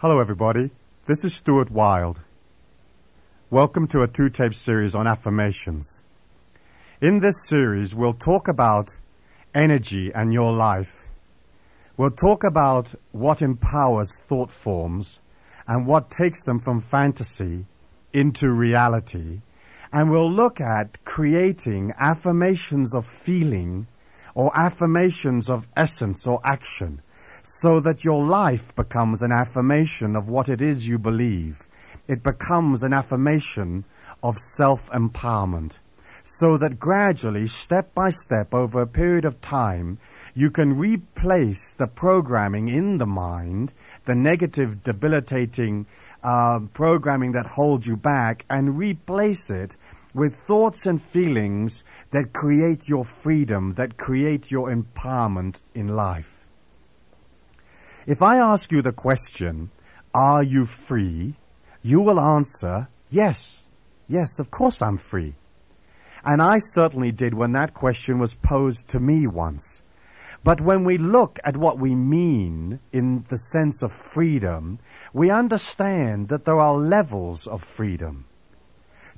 Hello, everybody. This is Stuart Wilde. Welcome to a two tape series on affirmations. In this series, we'll talk about energy and your life. We'll talk about what empowers thought forms and what takes them from fantasy into reality. And we'll look at creating affirmations of feeling or affirmations of essence or action so that your life becomes an affirmation of what it is you believe. It becomes an affirmation of self-empowerment so that gradually, step by step, over a period of time, you can replace the programming in the mind, the negative, debilitating uh, programming that holds you back, and replace it with thoughts and feelings that create your freedom, that create your empowerment in life. If I ask you the question, are you free? You will answer, yes. Yes, of course I'm free. And I certainly did when that question was posed to me once. But when we look at what we mean in the sense of freedom, we understand that there are levels of freedom.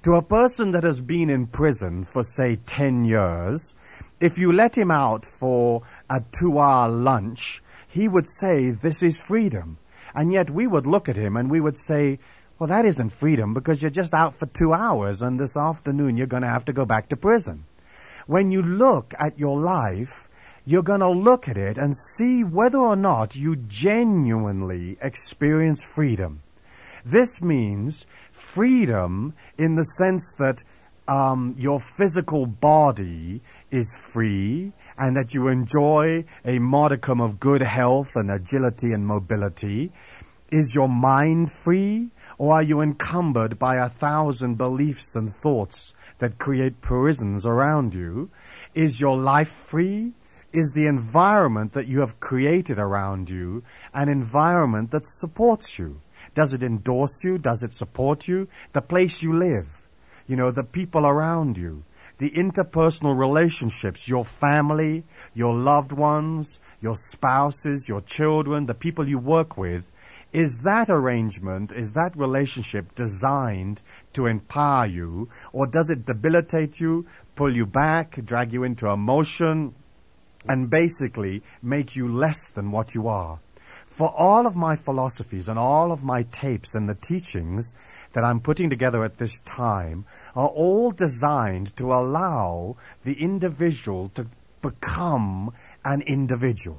To a person that has been in prison for, say, 10 years, if you let him out for a two hour lunch, he would say, This is freedom. And yet we would look at him and we would say, Well, that isn't freedom because you're just out for two hours and this afternoon you're going to have to go back to prison. When you look at your life, you're going to look at it and see whether or not you genuinely experience freedom. This means freedom in the sense that um, your physical body is free and that you enjoy a modicum of good health and agility and mobility. Is your mind free or are you encumbered by a thousand beliefs and thoughts that create prisons around you? Is your life free? Is the environment that you have created around you an environment that supports you? Does it endorse you? Does it support you? The place you live, you know, the people around you, the interpersonal relationships, your family, your loved ones, your spouses, your children, the people you work with, is that arrangement, is that relationship designed to empower you, or does it debilitate you, pull you back, drag you into emotion, and basically make you less than what you are? For all of my philosophies and all of my tapes and the teachings that I'm putting together at this time are all designed to allow the individual to become an individual.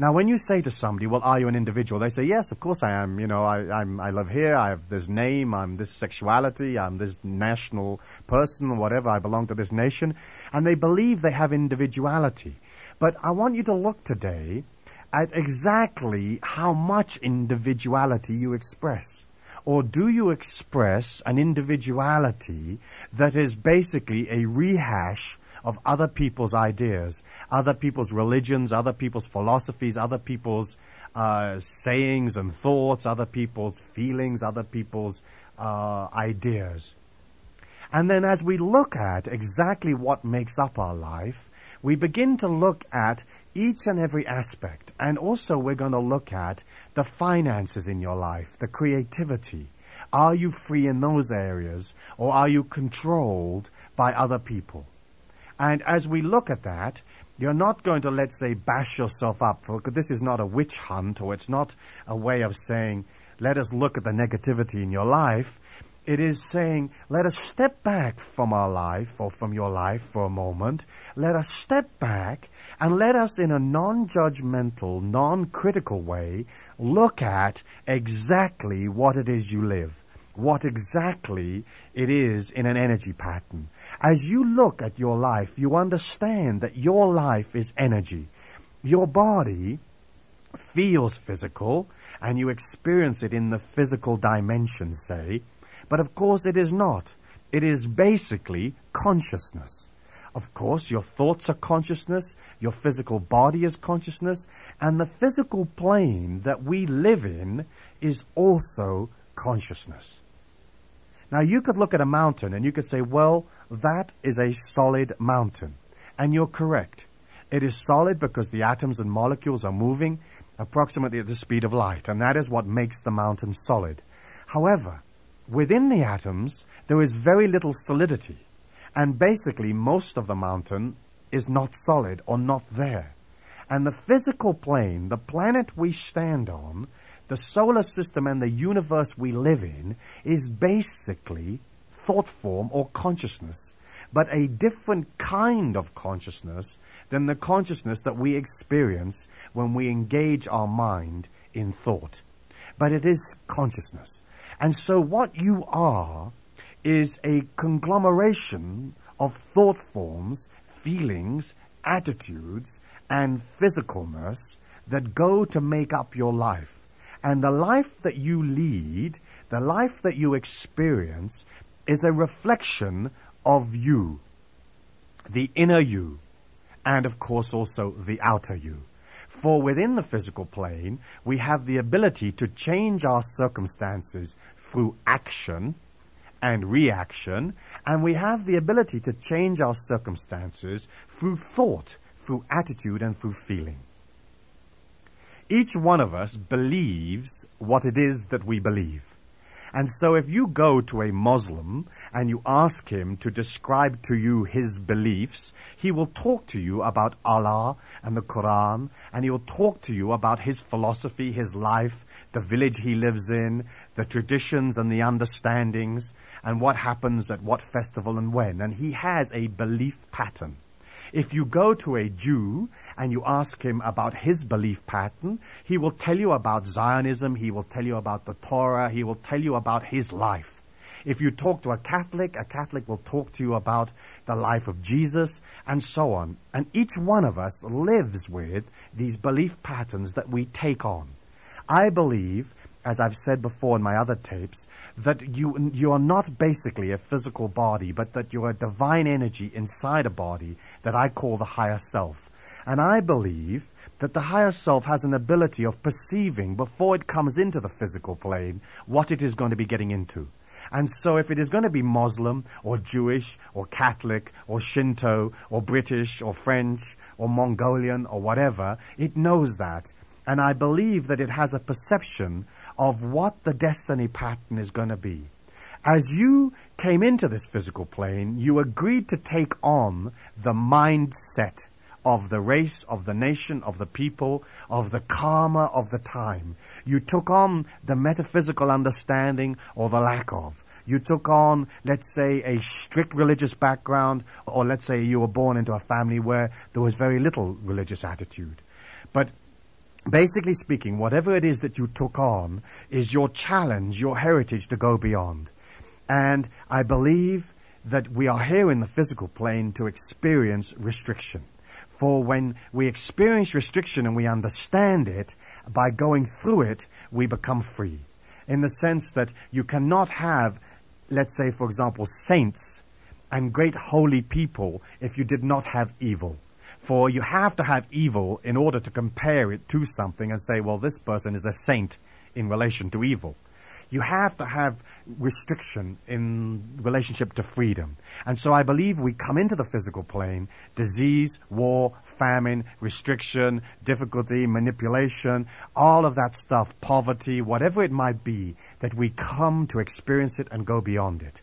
Now, when you say to somebody, well, are you an individual? They say, yes, of course I am. You know, I, I'm, I live here, I have this name, I'm this sexuality, I'm this national person, or whatever, I belong to this nation. And they believe they have individuality. But I want you to look today at exactly how much individuality you express? Or do you express an individuality that is basically a rehash of other people's ideas, other people's religions, other people's philosophies, other people's uh, sayings and thoughts, other people's feelings, other people's uh, ideas? And then as we look at exactly what makes up our life, we begin to look at each and every aspect. And also, we're going to look at the finances in your life, the creativity. Are you free in those areas, or are you controlled by other people? And as we look at that, you're not going to, let's say, bash yourself up. For, this is not a witch hunt, or it's not a way of saying, let us look at the negativity in your life. It is saying, let us step back from our life, or from your life for a moment. Let us step back and let us, in a non judgmental, non critical way, look at exactly what it is you live, what exactly it is in an energy pattern. As you look at your life, you understand that your life is energy. Your body feels physical, and you experience it in the physical dimension, say, but of course it is not. It is basically consciousness. Of course, your thoughts are consciousness, your physical body is consciousness, and the physical plane that we live in is also consciousness. Now, you could look at a mountain and you could say, well, that is a solid mountain. And you're correct. It is solid because the atoms and molecules are moving. approximately at the speed of light, and that is what makes the mountain solid. However, within the atoms, there is very little solidity, and basically most of the mountain is not solid or not there. And the physical plane, the planet we stand on, the solar system and the universe we live in, is basically thought form or consciousness, but a different kind of consciousness than the consciousness that we experience when we engage our mind in thought. But it is consciousness. And so what you are is a conglomeration of thought forms, feelings, attitudes, and physicalness that go to make up your life. And the life that you lead, the life that you experience, is a reflection of you, the inner you, and of course also the outer you. For within the physical plane, we have the ability to change our circumstances through action and reaction, and we have the ability to change our circumstances through thought, through attitude, and through feeling. Each one of us believes what it is that we believe. And so if you go to a Muslim and you ask him to describe to you his beliefs, he will talk to you about Allah and the Quran, and he will talk to you about his philosophy, his life, the village he lives in, the traditions and the understandings, and what happens at what festival and when. And he has a belief pattern. If you go to a Jew and you ask him about his belief pattern, he will tell you about Zionism, he will tell you about the Torah, he will tell you about his life. If you talk to a Catholic, a Catholic will talk to you about the life of Jesus, and so on. And each one of us lives with these belief patterns that we take on. I believe, as I've said before in my other tapes, that you, you are not basically a physical body, but that you're a divine energy inside a body that I call the higher self. And I believe that the higher self has an ability of perceiving before it comes into the physical plane what it is going to be getting into. And so if it is going to be Muslim or Jewish or Catholic or Shinto or British or French or Mongolian or whatever, it knows that. And I believe that it has a perception of what the destiny pattern is going to be. As you came into this physical plane, you agreed to take on the mindset of the race, of the nation, of the people, of the karma of the time. You took on the metaphysical understanding or the lack of. You took on, let's say, a strict religious background, or let's say you were born into a family where there was very little religious attitude. But basically speaking, whatever it is that you took on is your challenge, your heritage to go beyond. And I believe that we are here in the physical plane to experience restriction. For when we experience restriction and we understand it, by going through it, we become free. In the sense that you cannot have, let's say, for example, saints and great holy people if you did not have evil. For you have to have evil in order to compare it to something and say, well, this person is a saint in relation to evil. You have to have restriction in relationship to freedom. And so I believe we come into the physical plane, disease, war, famine, restriction, difficulty, manipulation, all of that stuff, poverty, whatever it might be, that we come to experience it and go beyond it.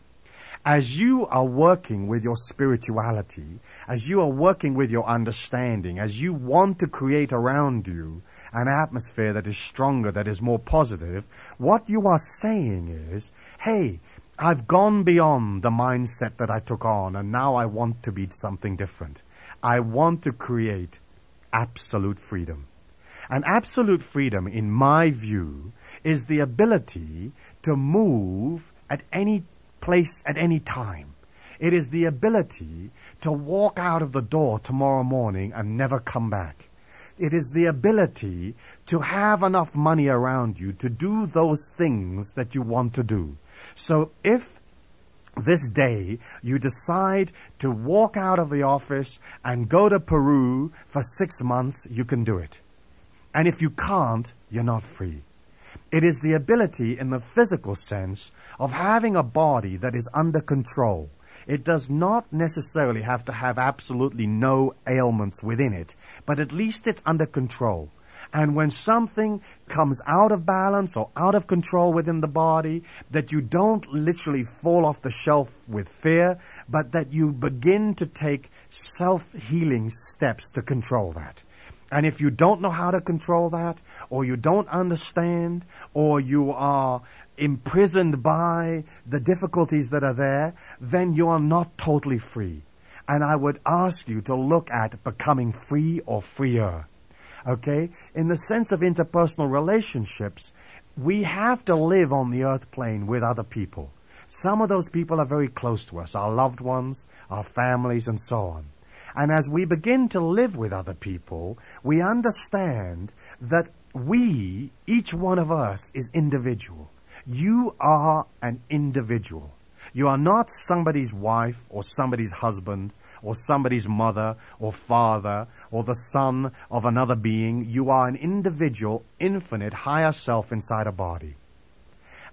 As you are working with your spirituality, as you are working with your understanding, as you want to create around you an atmosphere that is stronger, that is more positive, what you are saying is, hey, I've gone beyond the mindset that I took on and now I want to be something different. I want to create absolute freedom. And absolute freedom, in my view, is the ability to move at any place at any time. It is the ability to walk out of the door tomorrow morning and never come back. It is the ability to have enough money around you to do those things that you want to do. So if this day you decide to walk out of the office and go to Peru for six months, you can do it. And if you can't, you're not free. It is the ability in the physical sense of having a body that is under control. It does not necessarily have to have absolutely no ailments within it, but at least it's under control. And when something comes out of balance or out of control within the body, that you don't literally fall off the shelf with fear, but that you begin to take self-healing steps to control that. And if you don't know how to control that, or you don't understand, or you are imprisoned by the difficulties that are there, then you are not totally free. And I would ask you to look at becoming free or freer. Okay? In the sense of interpersonal relationships, we have to live on the earth plane with other people. Some of those people are very close to us, our loved ones, our families, and so on. And as we begin to live with other people, we understand that we, each one of us, is individual. You are an individual. You are not somebody's wife or somebody's husband or somebody's mother or father or the son of another being. You are an individual, infinite, higher self inside a body.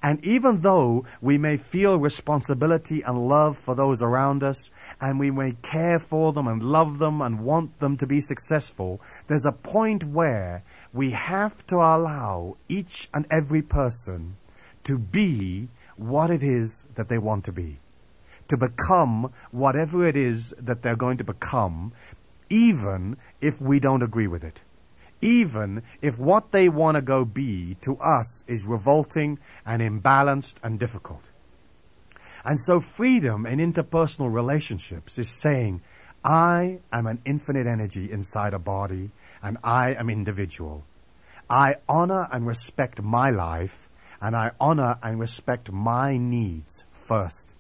And even though we may feel responsibility and love for those around us, and we may care for them and love them and want them to be successful, there's a point where we have to allow each and every person to be what it is that they want to be. To become whatever it is that they're going to become, even if we don't agree with it even if what they want to go be to us is revolting and imbalanced and difficult. And so freedom in interpersonal relationships is saying, I am an infinite energy inside a body and I am individual. I honor and respect my life and I honor and respect my needs first.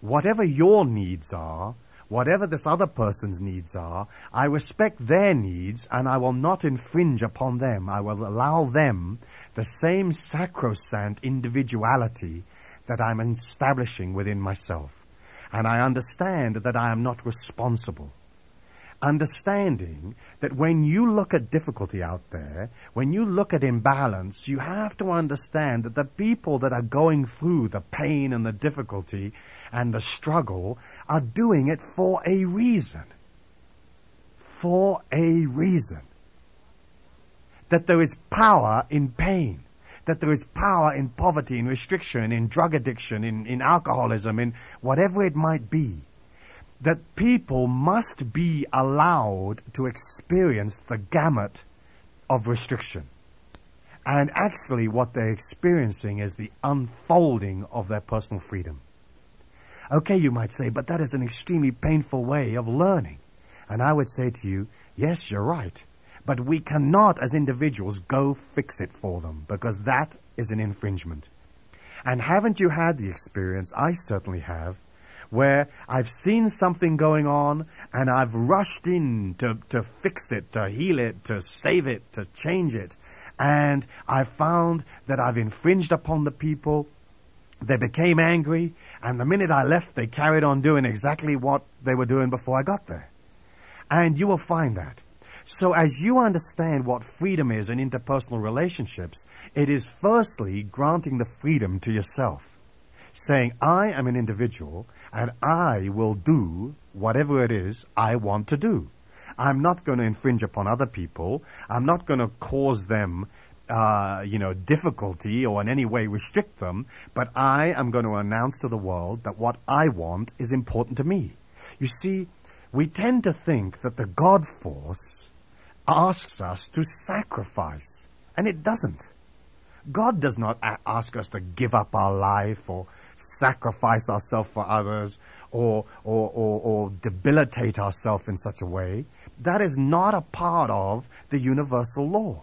Whatever your needs are, whatever this other person's needs are, I respect their needs and I will not infringe upon them. I will allow them the same sacrosanct individuality that I'm establishing within myself. And I understand that I am not responsible. Understanding that when you look at difficulty out there, when you look at imbalance, you have to understand that the people that are going through the pain and the difficulty and the struggle are doing it for a reason. For a reason. That there is power in pain. That there is power in poverty, in restriction, in drug addiction, in, in alcoholism, in whatever it might be. That people must be allowed to experience the gamut of restriction. And actually, what they're experiencing is the unfolding of their personal freedom. Okay, you might say, but that is an extremely painful way of learning. And I would say to you, yes, you're right. But we cannot, as individuals, go fix it for them, because that is an infringement. And haven't you had the experience, I certainly have, where I've seen something going on and I've rushed in to, to fix it, to heal it, to save it, to change it. And I found that I've infringed upon the people. They became angry and the minute I left, they carried on doing exactly what they were doing before I got there. And you will find that. So as you understand what freedom is in interpersonal relationships, it is firstly granting the freedom to yourself. Saying, I am an individual and I will do whatever it is I want to do. I'm not going to infringe upon other people. I'm not going to cause them uh, you know, difficulty or in any way restrict them, but I am going to announce to the world that what I want is important to me. You see, we tend to think that the God force asks us to sacrifice, and it doesn't. God does not ask us to give up our life or sacrifice ourselves for others or, or, or, or debilitate ourselves in such a way. That is not a part of the universal law.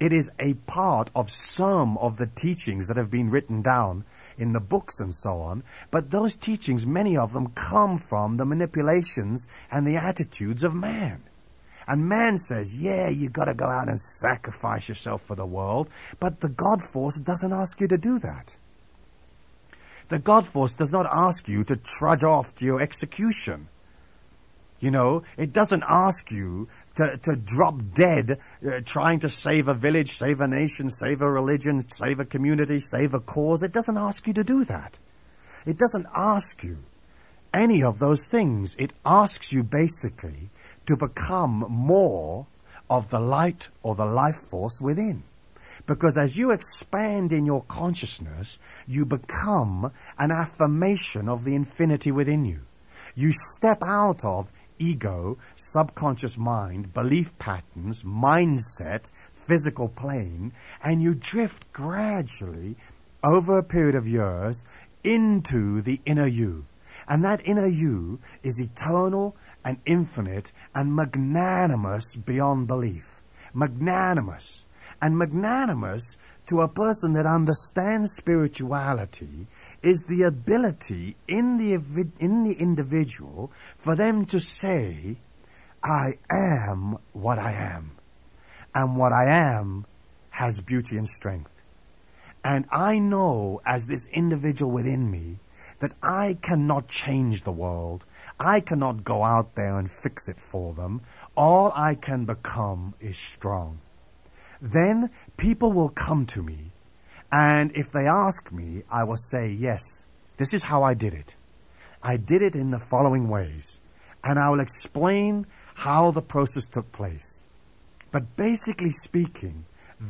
It is a part of some of the teachings that have been written down in the books and so on. But those teachings, many of them, come from the manipulations and the attitudes of man. And man says, yeah, you got to go out and sacrifice yourself for the world. But the God force doesn't ask you to do that. The God force does not ask you to trudge off to your execution. You know, it doesn't ask you to, to drop dead uh, trying to save a village, save a nation, save a religion, save a community, save a cause. It doesn't ask you to do that. It doesn't ask you any of those things. It asks you basically to become more of the light or the life force within. Because as you expand in your consciousness, you become an affirmation of the infinity within you. You step out of ego, subconscious mind, belief patterns, mindset, physical plane, and you drift gradually over a period of years into the inner you. And that inner you is eternal and infinite and magnanimous beyond belief. Magnanimous. And magnanimous to a person that understands spirituality is the ability in the, in the individual for them to say, I am what I am. And what I am has beauty and strength. And I know as this individual within me that I cannot change the world. I cannot go out there and fix it for them. All I can become is strong. Then people will come to me, and if they ask me, I will say, Yes, this is how I did it. I did it in the following ways, and I will explain how the process took place. But basically speaking,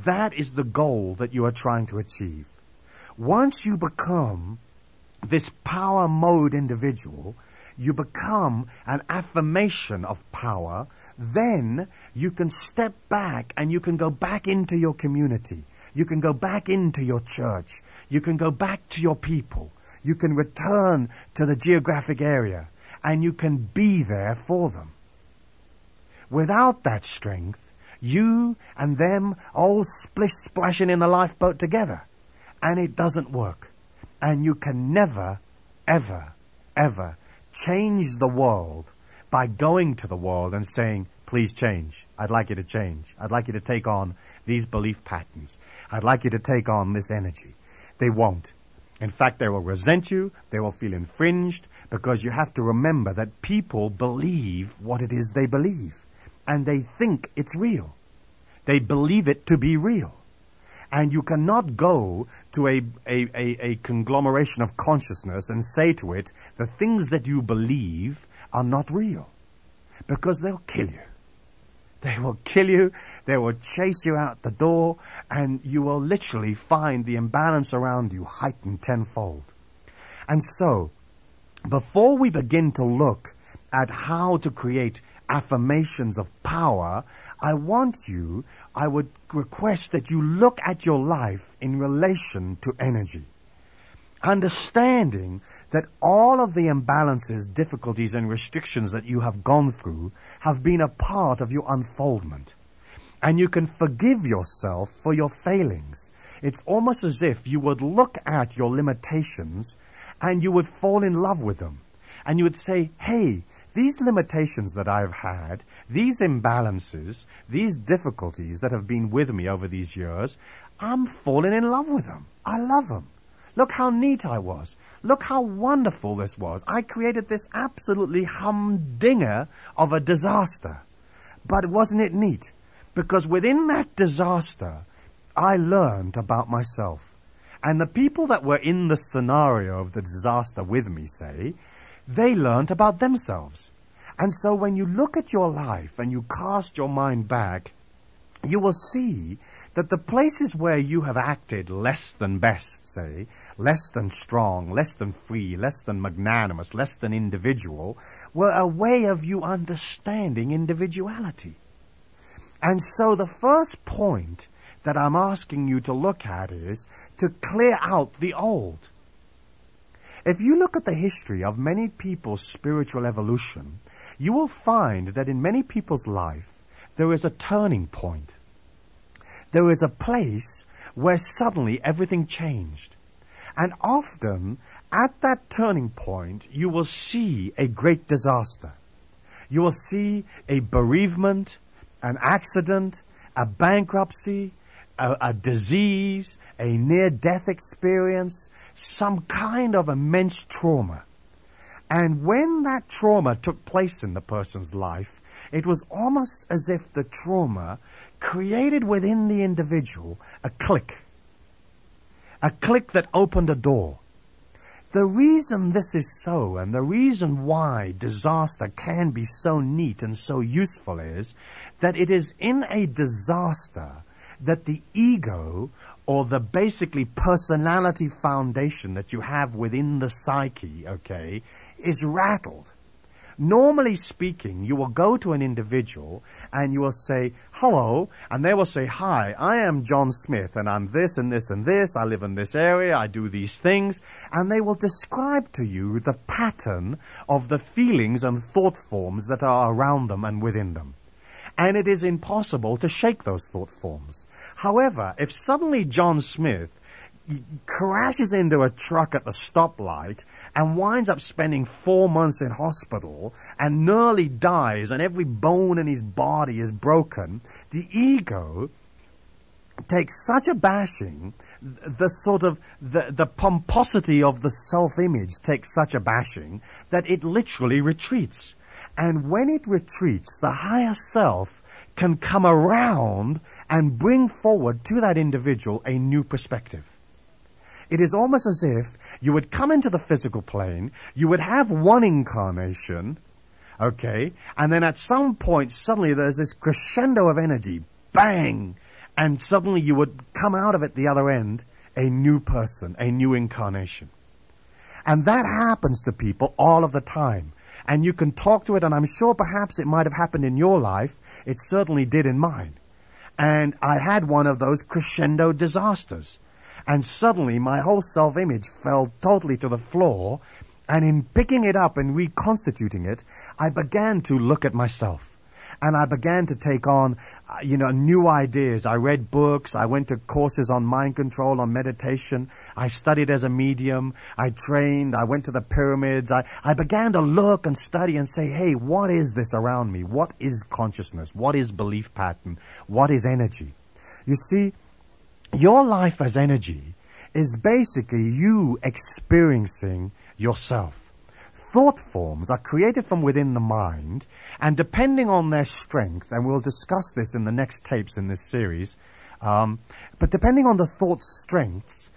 that is the goal that you are trying to achieve. Once you become this power mode individual, you become an affirmation of power, then you can step back and you can go back into your community. You can go back into your church. You can go back to your people. You can return to the geographic area and you can be there for them. Without that strength, you and them all splish splashing in the lifeboat together. And it doesn't work. And you can never, ever, ever change the world by going to the world and saying, please change. I'd like you to change. I'd like you to take on these belief patterns. I'd like you to take on this energy. They won't. In fact, they will resent you. They will feel infringed because you have to remember that people believe what it is they believe. And they think it's real. They believe it to be real. And you cannot go to a, a, a, a, conglomeration of consciousness and say to it, the things that you believe are not real. Because they'll kill you. They will kill you, they will chase you out the door, and you will literally find the imbalance around you heightened tenfold. And so, before we begin to look at how to create affirmations of power, I want you I would request that you look at your life in relation to energy. Understanding that all of the imbalances, difficulties, and restrictions that you have gone through have been a part of your unfoldment. And you can forgive yourself for your failings. It's almost as if you would look at your limitations and you would fall in love with them. And you would say, hey, these limitations that I've had, these imbalances, these difficulties that have been with me over these years, I'm falling in love with them. I love them. Look how neat I was. Look how wonderful this was. I created this absolutely humdinger of a disaster. But wasn't it neat? Because within that disaster, I learned about myself. And the people that were in the scenario of the disaster with me, say, they learned about themselves. And so when you look at your life and you cast your mind back, you will see that the places where you have acted less than best, say, less than strong, less than free, less than magnanimous, less than individual, were a way of you understanding individuality. And so the first point that I'm asking you to look at is to clear out the old. If you look at the history of many people's spiritual evolution, you will find that in many people's life, there is a turning point. There is a place where suddenly everything changed. And often, at that turning point, you will see a great disaster. You will see a bereavement, an accident, a bankruptcy, a, a disease, a near death experience, some kind of immense trauma. And when that trauma took place in the person's life, it was almost as if the trauma created within the individual a click. A click that opened a door. The reason this is so, and the reason why disaster can be so neat and so useful is that it is in a disaster that the ego or the basically personality foundation that you have within the psyche, okay, is rattled. Normally speaking, you will go to an individual and you will say, hello, and they will say, hi, I am John Smith, and I'm this and this and this, I live in this area, I do these things, and they will describe to you the pattern of the feelings and thought forms that are around them and within them. And it is impossible to shake those thought forms. However, if suddenly John Smith crashes into a truck at the stoplight and winds up spending four months in hospital and nearly dies and every bone in his body is broken, the ego takes such a bashing, the sort of, the, the pomposity of the self-image takes such a bashing that it literally retreats. And when it retreats, the higher self can come around and bring forward to that individual a new perspective. It is almost as if you would come into the physical plane, you would have one incarnation, okay, and then at some point suddenly there's this crescendo of energy, bang, and suddenly you would come out of it the other end a new person, a new incarnation. And that happens to people all of the time. And you can talk to it, and I'm sure perhaps it might have happened in your life. It certainly did in mine. And I had one of those crescendo disasters. And suddenly my whole self-image fell totally to the floor. And in picking it up and reconstituting it, I began to look at myself. And I began to take on, uh, you know, new ideas. I read books. I went to courses on mind control, on meditation. I studied as a medium. I trained. I went to the pyramids. I, I began to look and study and say, hey, what is this around me? What is consciousness? What is belief pattern? What is energy? You see, your life as energy is basically you experiencing yourself. Thought forms are created from within the mind, and depending on their strength, and we'll discuss this in the next tapes in this series, um, but depending on the thought strengths,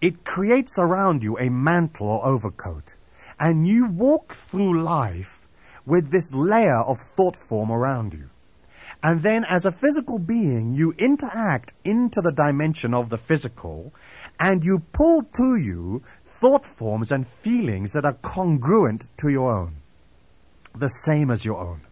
it creates around you a mantle or overcoat. And you walk through life with this layer of thought form around you. And then as a physical being, you interact into the dimension of the physical and you pull to you thought forms and feelings that are congruent to your own. The same as your own.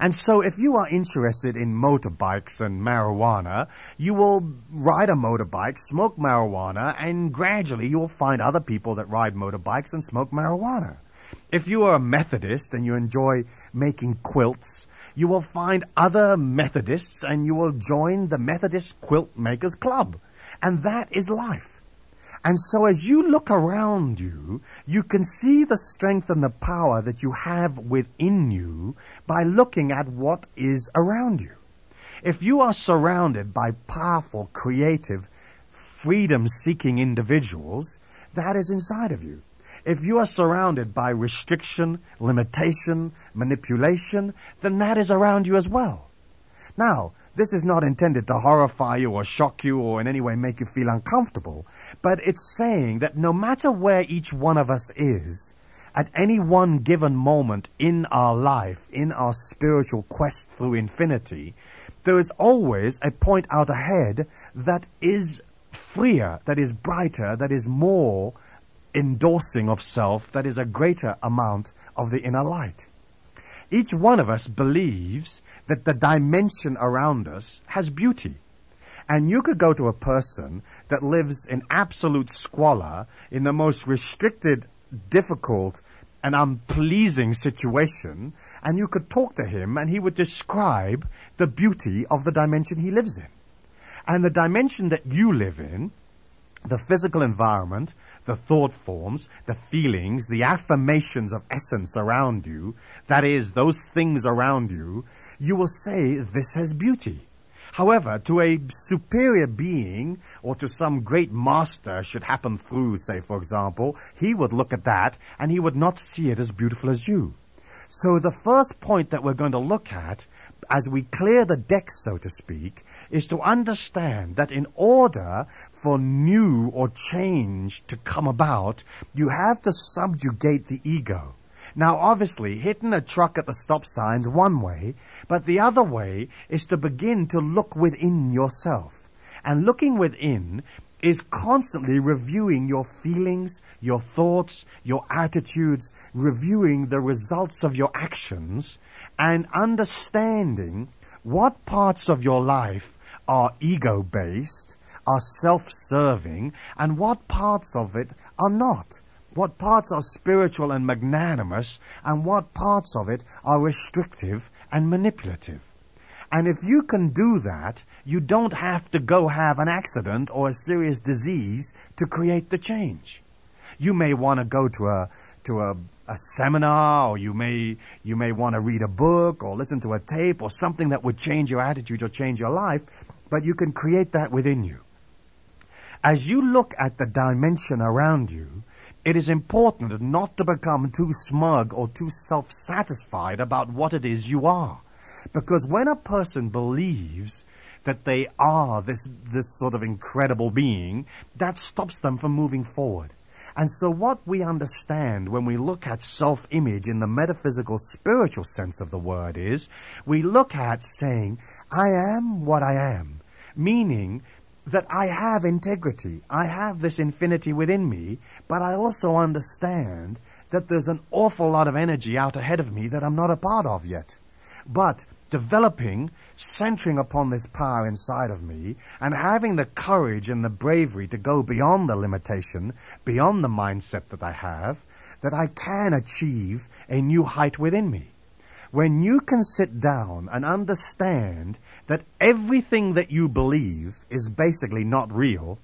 And so if you are interested in motorbikes and marijuana, you will ride a motorbike, smoke marijuana, and gradually you will find other people that ride motorbikes and smoke marijuana. If you are a Methodist and you enjoy making quilts, you will find other Methodists and you will join the Methodist Quilt Makers Club. And that is life. And so as you look around you, you can see the strength and the power that you have within you by looking at what is around you. If you are surrounded by powerful, creative, freedom-seeking individuals, that is inside of you. If you are surrounded by restriction, limitation, manipulation, then that is around you as well. Now, this is not intended to horrify you or shock you or in any way make you feel uncomfortable, but it's saying that no matter where each one of us is, at any one given moment in our life, in our spiritual quest through infinity, there is always a point out ahead that is freer, that is brighter, that is more endorsing of self that is a greater amount of the inner light. Each one of us believes that the dimension around us has beauty. And you could go to a person that lives in absolute squalor, in the most restricted, difficult, and unpleasing situation, and you could talk to him and he would describe the beauty of the dimension he lives in. And the dimension that you live in, the physical environment, the thought forms, the feelings, the affirmations of essence around you, that is, those things around you, you will say, this has beauty. However, to a superior being or to some great master should happen through, say, for example, he would look at that and he would not see it as beautiful as you. So the first point that we're going to look at as we clear the deck, so to speak, is to understand that in order for new or change to come about, you have to subjugate the ego. Now, obviously, hitting a truck at the stop sign's one way, but the other way is to begin to look within yourself. And looking within is constantly reviewing your feelings, your thoughts, your attitudes, reviewing the results of your actions, and understanding what parts of your life are ego based, are self serving, and what parts of it are not. What parts are spiritual and magnanimous, and what parts of it are restrictive and manipulative. And if you can do that, you don't have to go have an accident or a serious disease to create the change. You may want to go to a to a, a seminar or you may you may want to read a book or listen to a tape or something that would change your attitude or change your life, but you can create that within you. As you look at the dimension around you, it is important not to become too smug or too self-satisfied about what it is you are. Because when a person believes that they are this, this sort of incredible being, that stops them from moving forward. And so what we understand when we look at self-image in the metaphysical spiritual sense of the word is, we look at saying, I am what I am. Meaning that I have integrity. I have this infinity within me, but I also understand that there's an awful lot of energy out ahead of me that I'm not a part of yet. But developing centering upon this power inside of me and having the courage and the bravery to go beyond the limitation, beyond the mindset that I have, that I can achieve a new height within me. When you can sit down and understand that everything that you believe is basically not real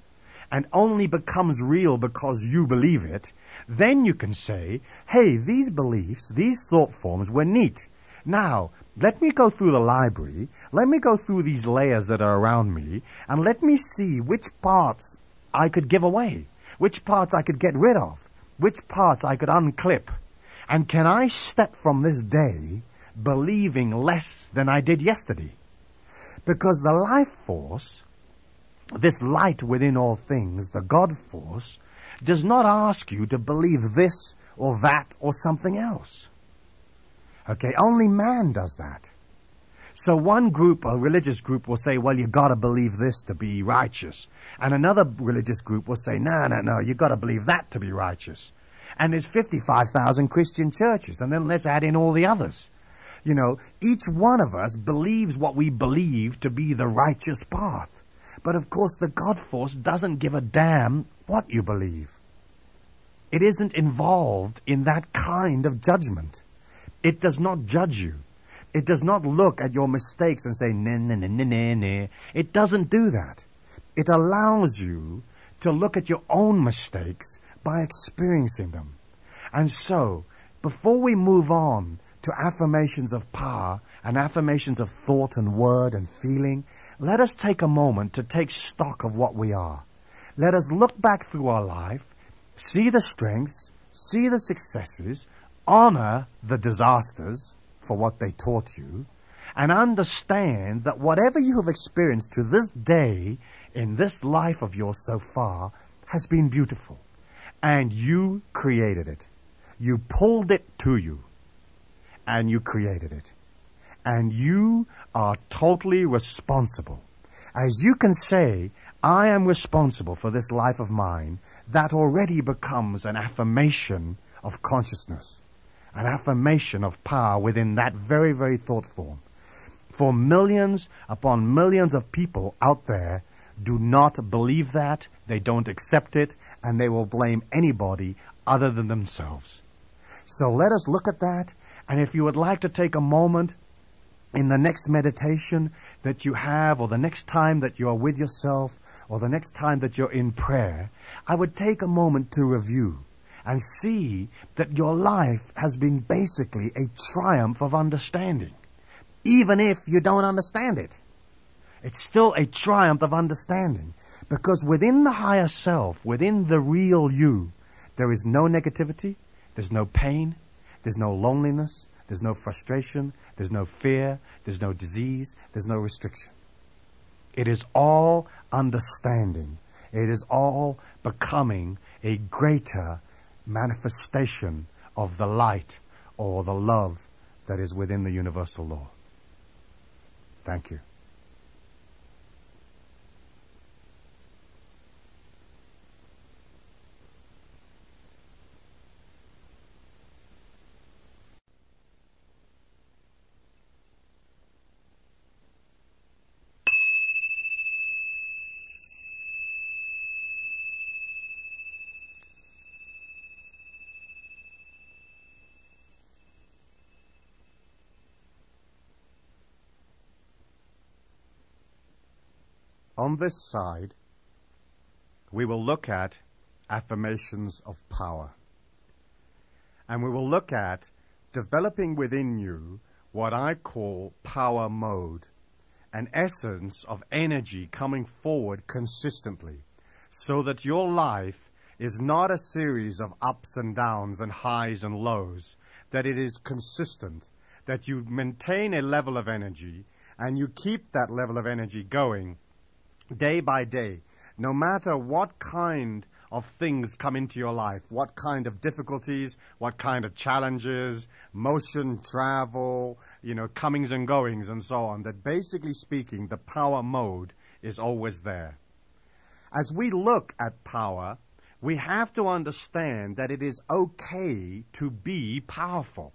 and only becomes real because you believe it, then you can say, hey, these beliefs, these thought forms were neat. Now, let me go through the library, let me go through these layers that are around me, and let me see which parts I could give away, which parts I could get rid of, which parts I could unclip. And can I step from this day believing less than I did yesterday? Because the life force, this light within all things, the God force, does not ask you to believe this or that or something else. Okay, only man does that. So one group, a religious group, will say, well, you gotta believe this to be righteous. And another religious group will say, no, no, no, you gotta believe that to be righteous. And there's 55,000 Christian churches, and then let's add in all the others. You know, each one of us believes what we believe to be the righteous path. But of course, the God force doesn't give a damn what you believe. It isn't involved in that kind of judgment. It does not judge you. It does not look at your mistakes and say, nah, nah, nah, nah, nah, nah. It doesn't do that. It allows you to look at your own mistakes by experiencing them. And so, before we move on to affirmations of power and affirmations of thought and word and feeling, let us take a moment to take stock of what we are. Let us look back through our life, see the strengths, see the successes, honor the disasters for what they taught you, and understand that whatever you have experienced to this day in this life of yours so far has been beautiful. And you created it. You pulled it to you. And you created it. And you are totally responsible. As you can say, I am responsible for this life of mine, that already becomes an affirmation of consciousness an affirmation of power within that very, very thought form. For millions upon millions of people out there do not believe that, they don't accept it, and they will blame anybody other than themselves. So let us look at that, and if you would like to take a moment in the next meditation that you have, or the next time that you are with yourself, or the next time that you're in prayer, I would take a moment to review and see that your life has been basically a triumph of understanding. Even if you don't understand it. It's still a triumph of understanding. Because within the higher self, within the real you, there is no negativity, there's no pain, there's no loneliness, there's no frustration, there's no fear, there's no disease, there's no restriction. It is all understanding. It is all becoming a greater manifestation of the light or the love that is within the universal law. Thank you. On this side, we will look at affirmations of power. And we will look at developing within you what I call power mode, an essence of energy coming forward consistently, so that your life is not a series of ups and downs and highs and lows, that it is consistent, that you maintain a level of energy and you keep that level of energy going day by day, no matter what kind of things come into your life, what kind of difficulties, what kind of challenges, motion, travel, you know, comings and goings and so on, that basically speaking, the power mode is always there. As we look at power, we have to understand that it is okay to be powerful.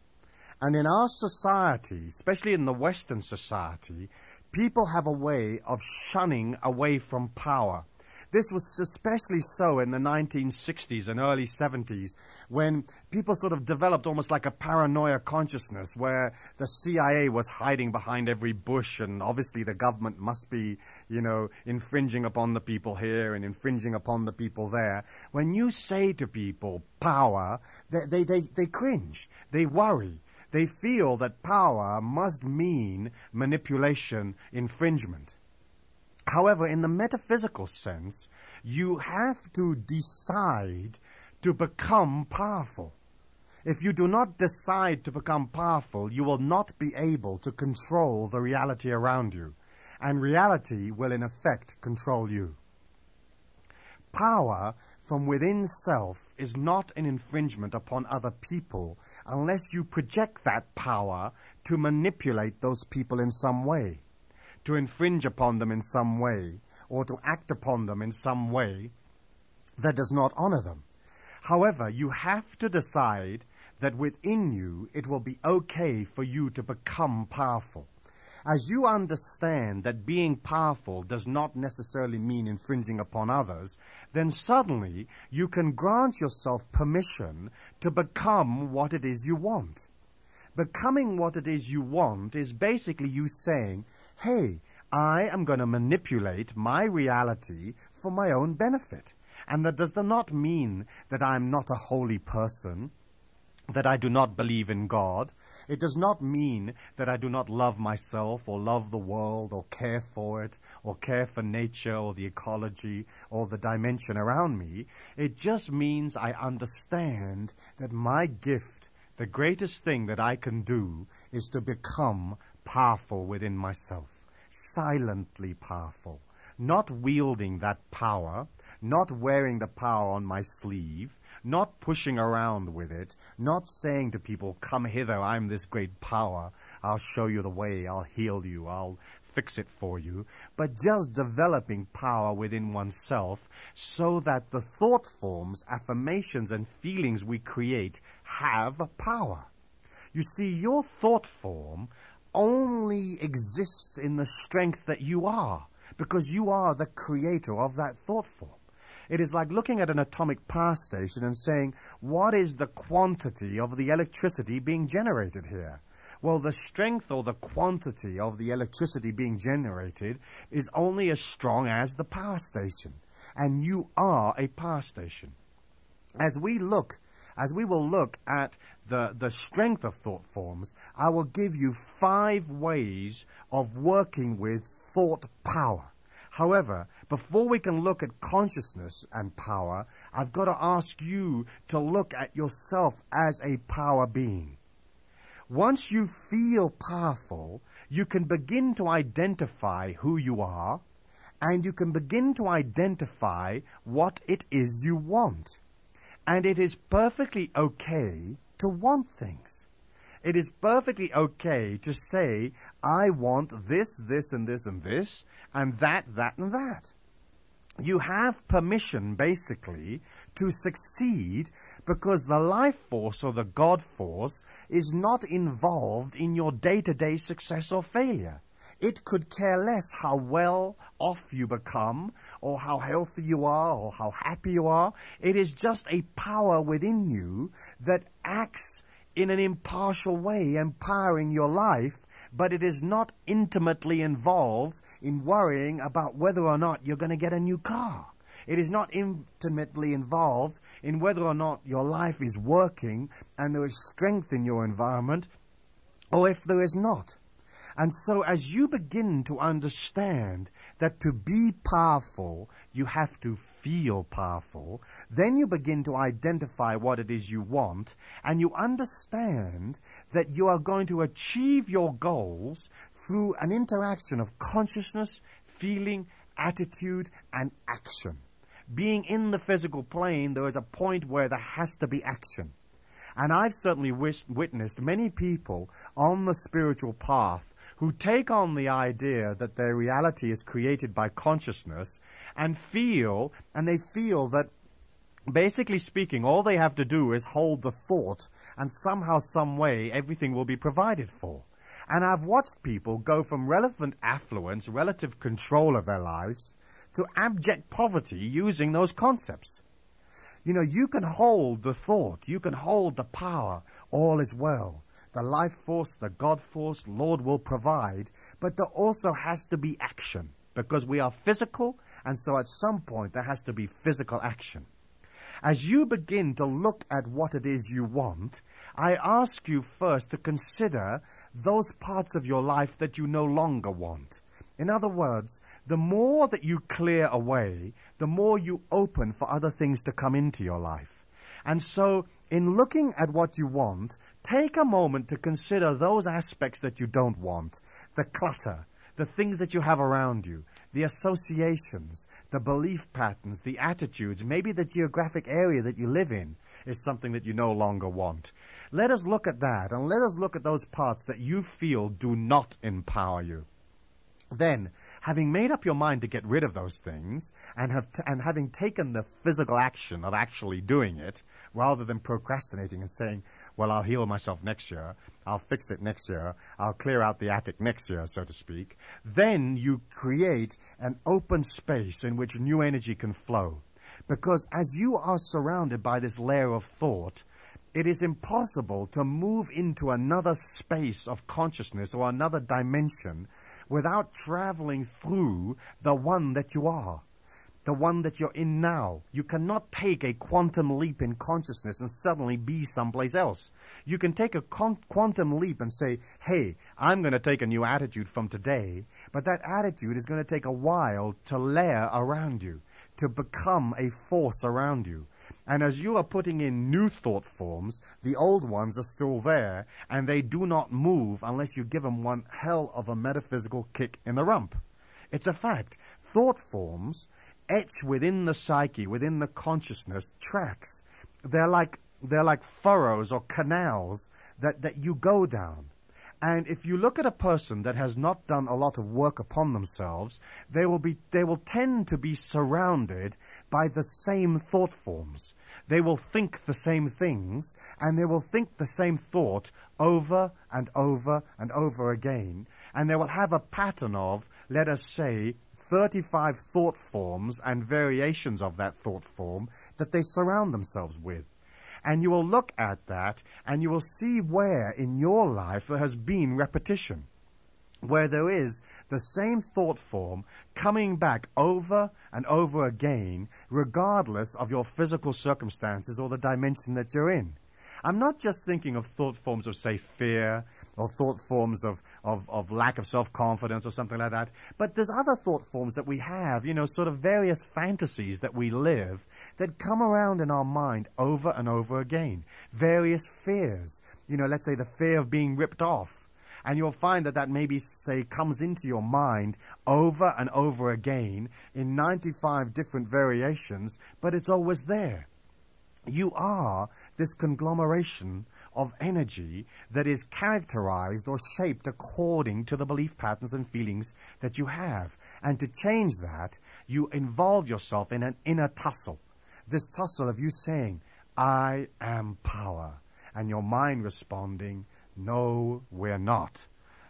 And in our society, especially in the Western society, people have a way of shunning away from power. This was especially so in the 1960s and early 70s when people sort of developed almost like a paranoia consciousness where the CIA was hiding behind every bush and obviously the government must be, you know, infringing upon the people here and infringing upon the people there. When you say to people power, they, they, they, they cringe. They worry. They feel that power must mean manipulation, infringement. However, in the metaphysical sense, you have to decide to become powerful. If you do not decide to become powerful, you will not be able to control the reality around you, and reality will in effect control you. Power from within self is not an infringement upon other people unless you project that power to manipulate those people in some way, to infringe upon them in some way, or to act upon them in some way that does not honor them. However, you have to decide that within you it will be okay for you to become powerful. As you understand that being powerful does not necessarily mean infringing upon others, then suddenly you can grant yourself permission to become what it is you want. Becoming what it is you want is basically you saying, hey, I am going to manipulate my reality for my own benefit. And that does not mean that I'm not a holy person, that I do not believe in God, it does not mean that I do not love myself or love the world or care for it or care for nature or the ecology or the dimension around me. It just means I understand that my gift, the greatest thing that I can do, is to become powerful within myself, silently powerful, not wielding that power, not wearing the power on my sleeve, not pushing around with it, not saying to people, come hither, I'm this great power, I'll show you the way, I'll heal you, I'll fix it for you, but just developing power within oneself so that the thought forms, affirmations, and feelings we create have power. You see, your thought form only exists in the strength that you are, because you are the creator of that thought form. It is like looking at an atomic power station and saying, what is the quantity of the electricity being generated here? Well, the strength or the quantity of the electricity being generated is only as strong as the power station. And you are a power station. As we look, as we will look at the, the strength of thought forms, I will give you five ways of working with thought power. However, before we can look at consciousness and power, I've got to ask you to look at yourself as a power being. Once you feel powerful, you can begin to identify who you are, and you can begin to identify what it is you want. And it is perfectly okay to want things. It is perfectly okay to say, I want this, this, and this, and this, and that, that, and that. You have permission, basically, to succeed because the life force or the God force is not involved in your day to day success or failure. It could care less how well off you become, or how healthy you are, or how happy you are. It is just a power within you that acts in an impartial way, empowering your life, but it is not intimately involved in worrying about whether or not you're going to get a new car. It is not intimately involved in whether or not your life is working and there is strength in your environment, or if there is not. And so, as you begin to understand that to be powerful, you have to feel powerful, then you begin to identify what it is you want, and you understand that you are going to achieve your goals through an interaction of consciousness, feeling, attitude, and action being in the physical plane, there is a point where there has to be action. And I've certainly witnessed many people on the spiritual path who take on the idea that their reality is created by consciousness and feel, and they feel that basically speaking, all they have to do is hold the thought and somehow, some way, everything will be provided for. And I've watched people go from relevant affluence, relative control of their lives, to abject poverty using those concepts. You know, you can hold the thought, you can hold the power, all is well. The life force, the God force, Lord will provide, but there also has to be action because we are physical, and so at some point there has to be physical action. As you begin to look at what it is you want, I ask you first to consider those parts of your life that you no longer want. In other words, the more that you clear away, the more you open for other things to come into your life. And so, in looking at what you want, take a moment to consider those aspects that you don't want. The clutter, the things that you have around you, the associations, the belief patterns, the attitudes, maybe the geographic area that you live in is something that you no longer want. Let us look at that and let us look at those parts that you feel do not empower you. Then, having made up your mind to get rid of those things, and, have t- and having taken the physical action of actually doing it, rather than procrastinating and saying, well, I'll heal myself next year, I'll fix it next year, I'll clear out the attic next year, so to speak, then you create an open space in which new energy can flow. Because as you are surrounded by this layer of thought, it is impossible to move into another space of consciousness or another dimension without traveling through the one that you are, the one that you're in now. You cannot take a quantum leap in consciousness and suddenly be someplace else. You can take a con- quantum leap and say, hey, I'm going to take a new attitude from today, but that attitude is going to take a while to layer around you, to become a force around you. And as you are putting in new thought forms, the old ones are still there, and they do not move unless you give them one hell of a metaphysical kick in the rump. It's a fact. Thought forms etch within the psyche, within the consciousness, tracks. They're like, they're like furrows or canals that, that you go down. And if you look at a person that has not done a lot of work upon themselves, they will be, they will tend to be surrounded by the same thought forms. They will think the same things, and they will think the same thought over and over and over again, and they will have a pattern of, let us say, 35 thought forms and variations of that thought form that they surround themselves with. And you will look at that and you will see where in your life there has been repetition. Where there is the same thought form coming back over and over again, regardless of your physical circumstances or the dimension that you're in. I'm not just thinking of thought forms of, say, fear or thought forms of, of, of lack of self-confidence or something like that. But there's other thought forms that we have, you know, sort of various fantasies that we live that come around in our mind over and over again. Various fears. You know, let's say the fear of being ripped off. And you'll find that that maybe, say, comes into your mind over and over again in 95 different variations, but it's always there. You are this conglomeration of energy that is characterized or shaped according to the belief patterns and feelings that you have. And to change that, you involve yourself in an inner tussle. This tussle of you saying, I am power. And your mind responding, no, we're not.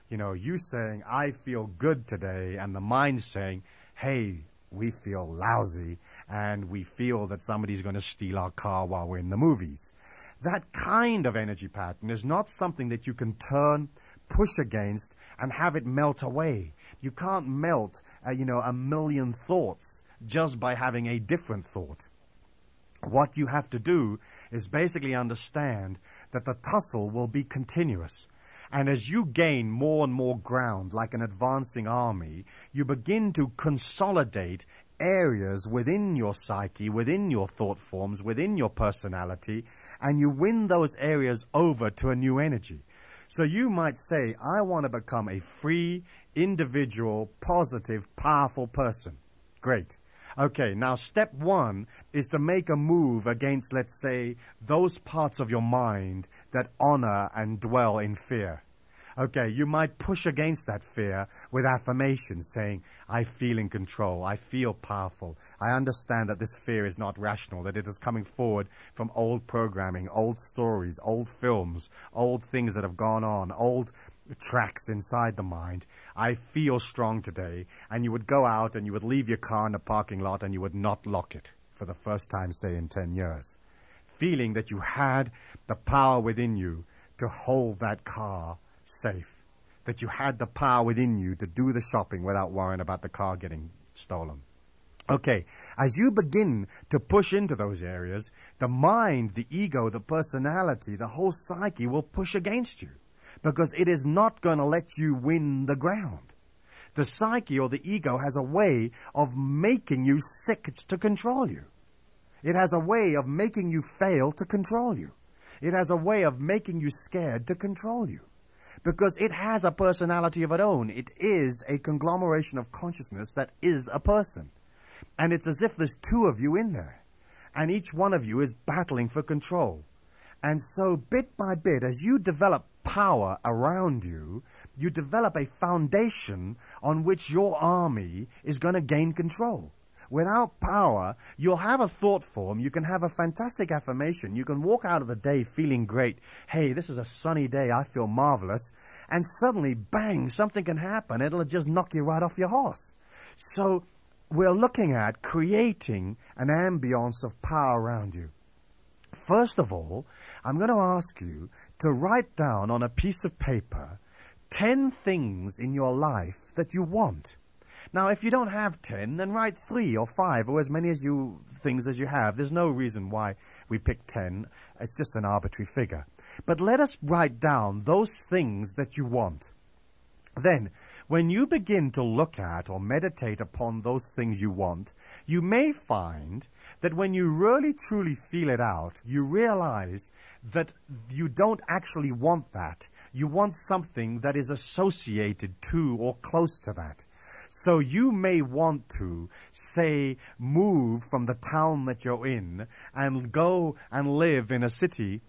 You know, you saying, I feel good today, and the mind saying, hey, we feel lousy, and we feel that somebody's going to steal our car while we're in the movies. That kind of energy pattern is not something that you can turn, push against, and have it melt away. You can't melt, uh, you know, a million thoughts just by having a different thought. What you have to do is basically understand that the tussle will be continuous. And as you gain more and more ground, like an advancing army, you begin to consolidate areas within your psyche, within your thought forms, within your personality, and you win those areas over to a new energy. So you might say, I want to become a free, individual, positive, powerful person. Great. Okay, now step one is to make a move against, let's say, those parts of your mind that honor and dwell in fear. Okay, you might push against that fear with affirmations saying, I feel in control, I feel powerful, I understand that this fear is not rational, that it is coming forward from old programming, old stories, old films, old things that have gone on, old tracks inside the mind. I feel strong today. And you would go out and you would leave your car in the parking lot and you would not lock it for the first time, say, in 10 years. Feeling that you had the power within you to hold that car safe. That you had the power within you to do the shopping without worrying about the car getting stolen. Okay, as you begin to push into those areas, the mind, the ego, the personality, the whole psyche will push against you because it is not going to let you win the ground. The psyche or the ego has a way of making you sick to control you. It has a way of making you fail to control you. It has a way of making you scared to control you because it has a personality of its own. It is a conglomeration of consciousness that is a person. And it's as if there's two of you in there. And each one of you is battling for control. And so, bit by bit, as you develop power around you, you develop a foundation on which your army is going to gain control. Without power, you'll have a thought form, you can have a fantastic affirmation, you can walk out of the day feeling great. Hey, this is a sunny day, I feel marvelous. And suddenly, bang, something can happen. It'll just knock you right off your horse. So, we're looking at creating an ambience of power around you. First of all, I'm going to ask you to write down on a piece of paper 10 things in your life that you want. Now, if you don't have 10, then write 3 or 5 or as many as you things as you have. There's no reason why we pick 10. It's just an arbitrary figure. But let us write down those things that you want. Then, when you begin to look at or meditate upon those things you want, you may find that when you really truly feel it out, you realize that you don't actually want that. You want something that is associated to or close to that. So you may want to, say, move from the town that you're in and go and live in a city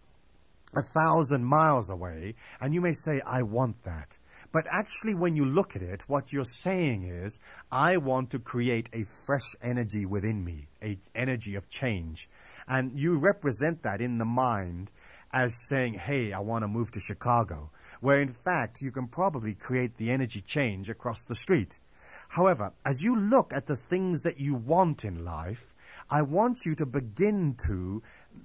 a thousand miles away, and you may say, I want that. But actually, when you look at it, what you're saying is, I want to create a fresh energy within me, a energy of change. And you represent that in the mind as saying, hey, I want to move to Chicago. Where in fact, you can probably create the energy change across the street. However, as you look at the things that you want in life, I want you to begin to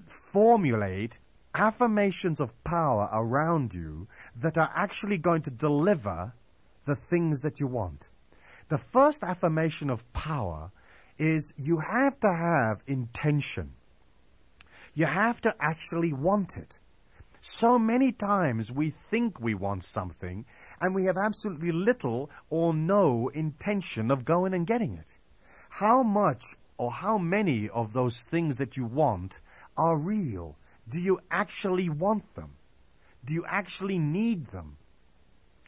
formulate affirmations of power around you that are actually going to deliver the things that you want. The first affirmation of power is you have to have intention. You have to actually want it. So many times we think we want something and we have absolutely little or no intention of going and getting it. How much or how many of those things that you want are real? Do you actually want them? Do you actually need them?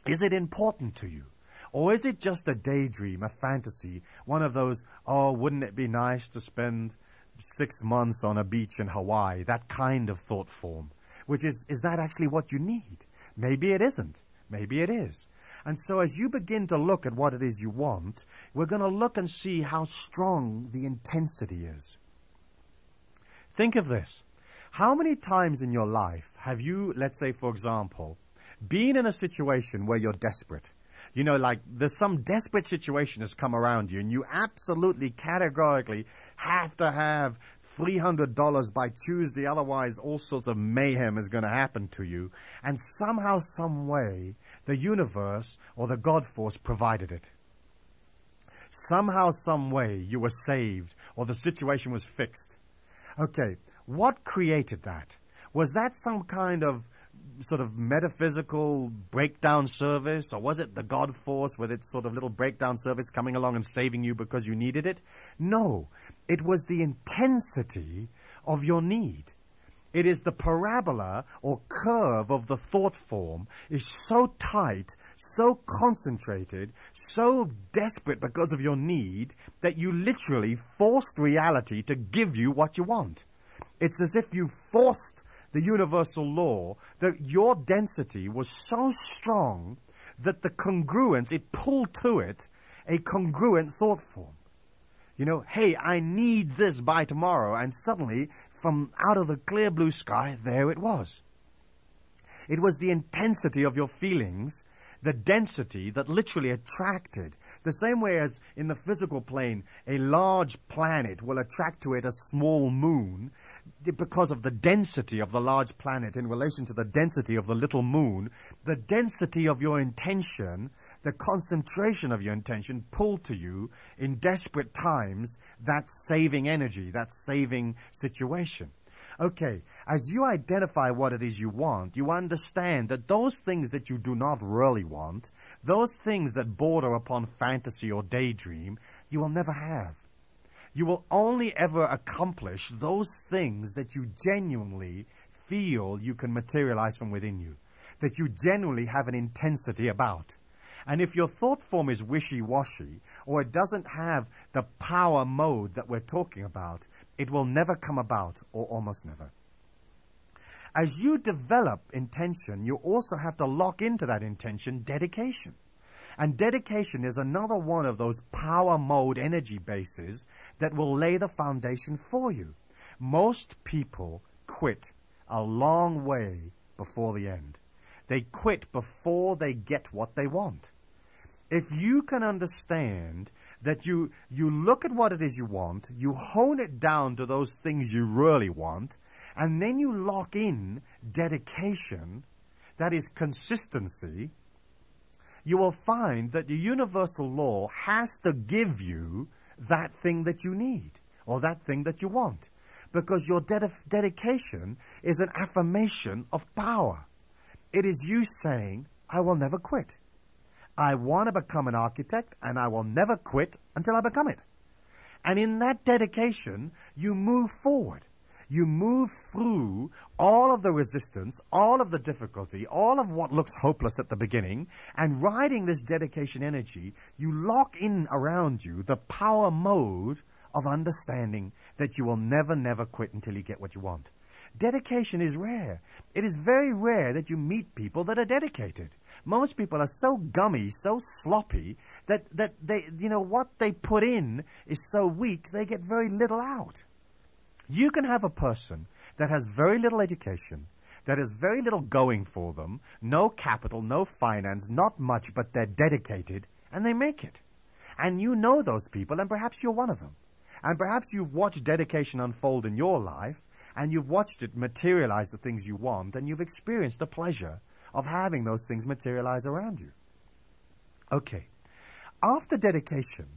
Is it important to you? Or is it just a daydream, a fantasy, one of those, oh, wouldn't it be nice to spend six months on a beach in Hawaii, that kind of thought form? which is, is that actually what you need? Maybe it isn't. Maybe it is. And so as you begin to look at what it is you want, we're going to look and see how strong the intensity is. Think of this. How many times in your life have you, let's say for example, been in a situation where you're desperate? You know, like there's some desperate situation has come around you and you absolutely categorically have to have $300 by Tuesday, otherwise all sorts of mayhem is going to happen to you. And somehow, some way, the universe or the God force provided it. Somehow, some way, you were saved or the situation was fixed. Okay, what created that? Was that some kind of sort of metaphysical breakdown service, or was it the God force with its sort of little breakdown service coming along and saving you because you needed it? No, it was the intensity of your need. It is the parabola or curve of the thought form is so tight, so concentrated, so desperate because of your need that you literally forced reality to give you what you want. It's as if you forced the universal law that your density was so strong that the congruence, it pulled to it a congruent thought form. You know, hey, I need this by tomorrow, and suddenly, from out of the clear blue sky, there it was. It was the intensity of your feelings, the density that literally attracted. The same way as in the physical plane, a large planet will attract to it a small moon, because of the density of the large planet in relation to the density of the little moon, the density of your intention, the concentration of your intention pulled to you in desperate times, that saving energy, that saving situation. Okay, as you identify what it is you want, you understand that those things that you do not really want, those things that border upon fantasy or daydream, you will never have. You will only ever accomplish those things that you genuinely feel you can materialize from within you, that you genuinely have an intensity about. And if your thought form is wishy-washy, or it doesn't have the power mode that we're talking about, it will never come about, or almost never. As you develop intention, you also have to lock into that intention dedication. And dedication is another one of those power mode energy bases that will lay the foundation for you. Most people quit a long way before the end. They quit before they get what they want. If you can understand that you, you look at what it is you want, you hone it down to those things you really want, and then you lock in dedication, that is consistency, you will find that the universal law has to give you that thing that you need or that thing that you want. Because your ded- dedication is an affirmation of power. It is you saying, I will never quit. I want to become an architect and I will never quit until I become it. And in that dedication, you move forward you move through all of the resistance, all of the difficulty, all of what looks hopeless at the beginning, and riding this dedication energy, you lock in around you the power mode of understanding that you will never, never quit until you get what you want. Dedication is rare. It is very rare that you meet people that are dedicated. Most people are so gummy, so sloppy, that, that they, you know, what they put in is so weak, they get very little out. You can have a person that has very little education, that has very little going for them, no capital, no finance, not much, but they're dedicated, and they make it. And you know those people, and perhaps you're one of them. And perhaps you've watched dedication unfold in your life, and you've watched it materialize the things you want, and you've experienced the pleasure of having those things materialize around you. Okay. After dedication,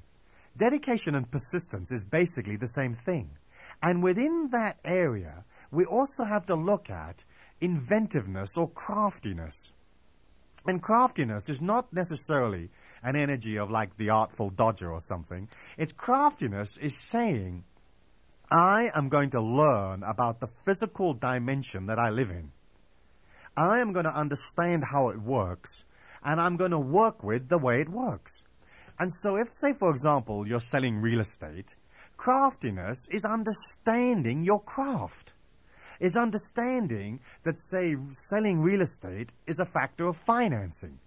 dedication and persistence is basically the same thing. And within that area, we also have to look at inventiveness or craftiness. And craftiness is not necessarily an energy of like the artful dodger or something. Its craftiness is saying, I am going to learn about the physical dimension that I live in. I am going to understand how it works, and I'm going to work with the way it works. And so if, say, for example, you're selling real estate, Craftiness is understanding your craft. is understanding that, say, selling real estate is a factor of financing.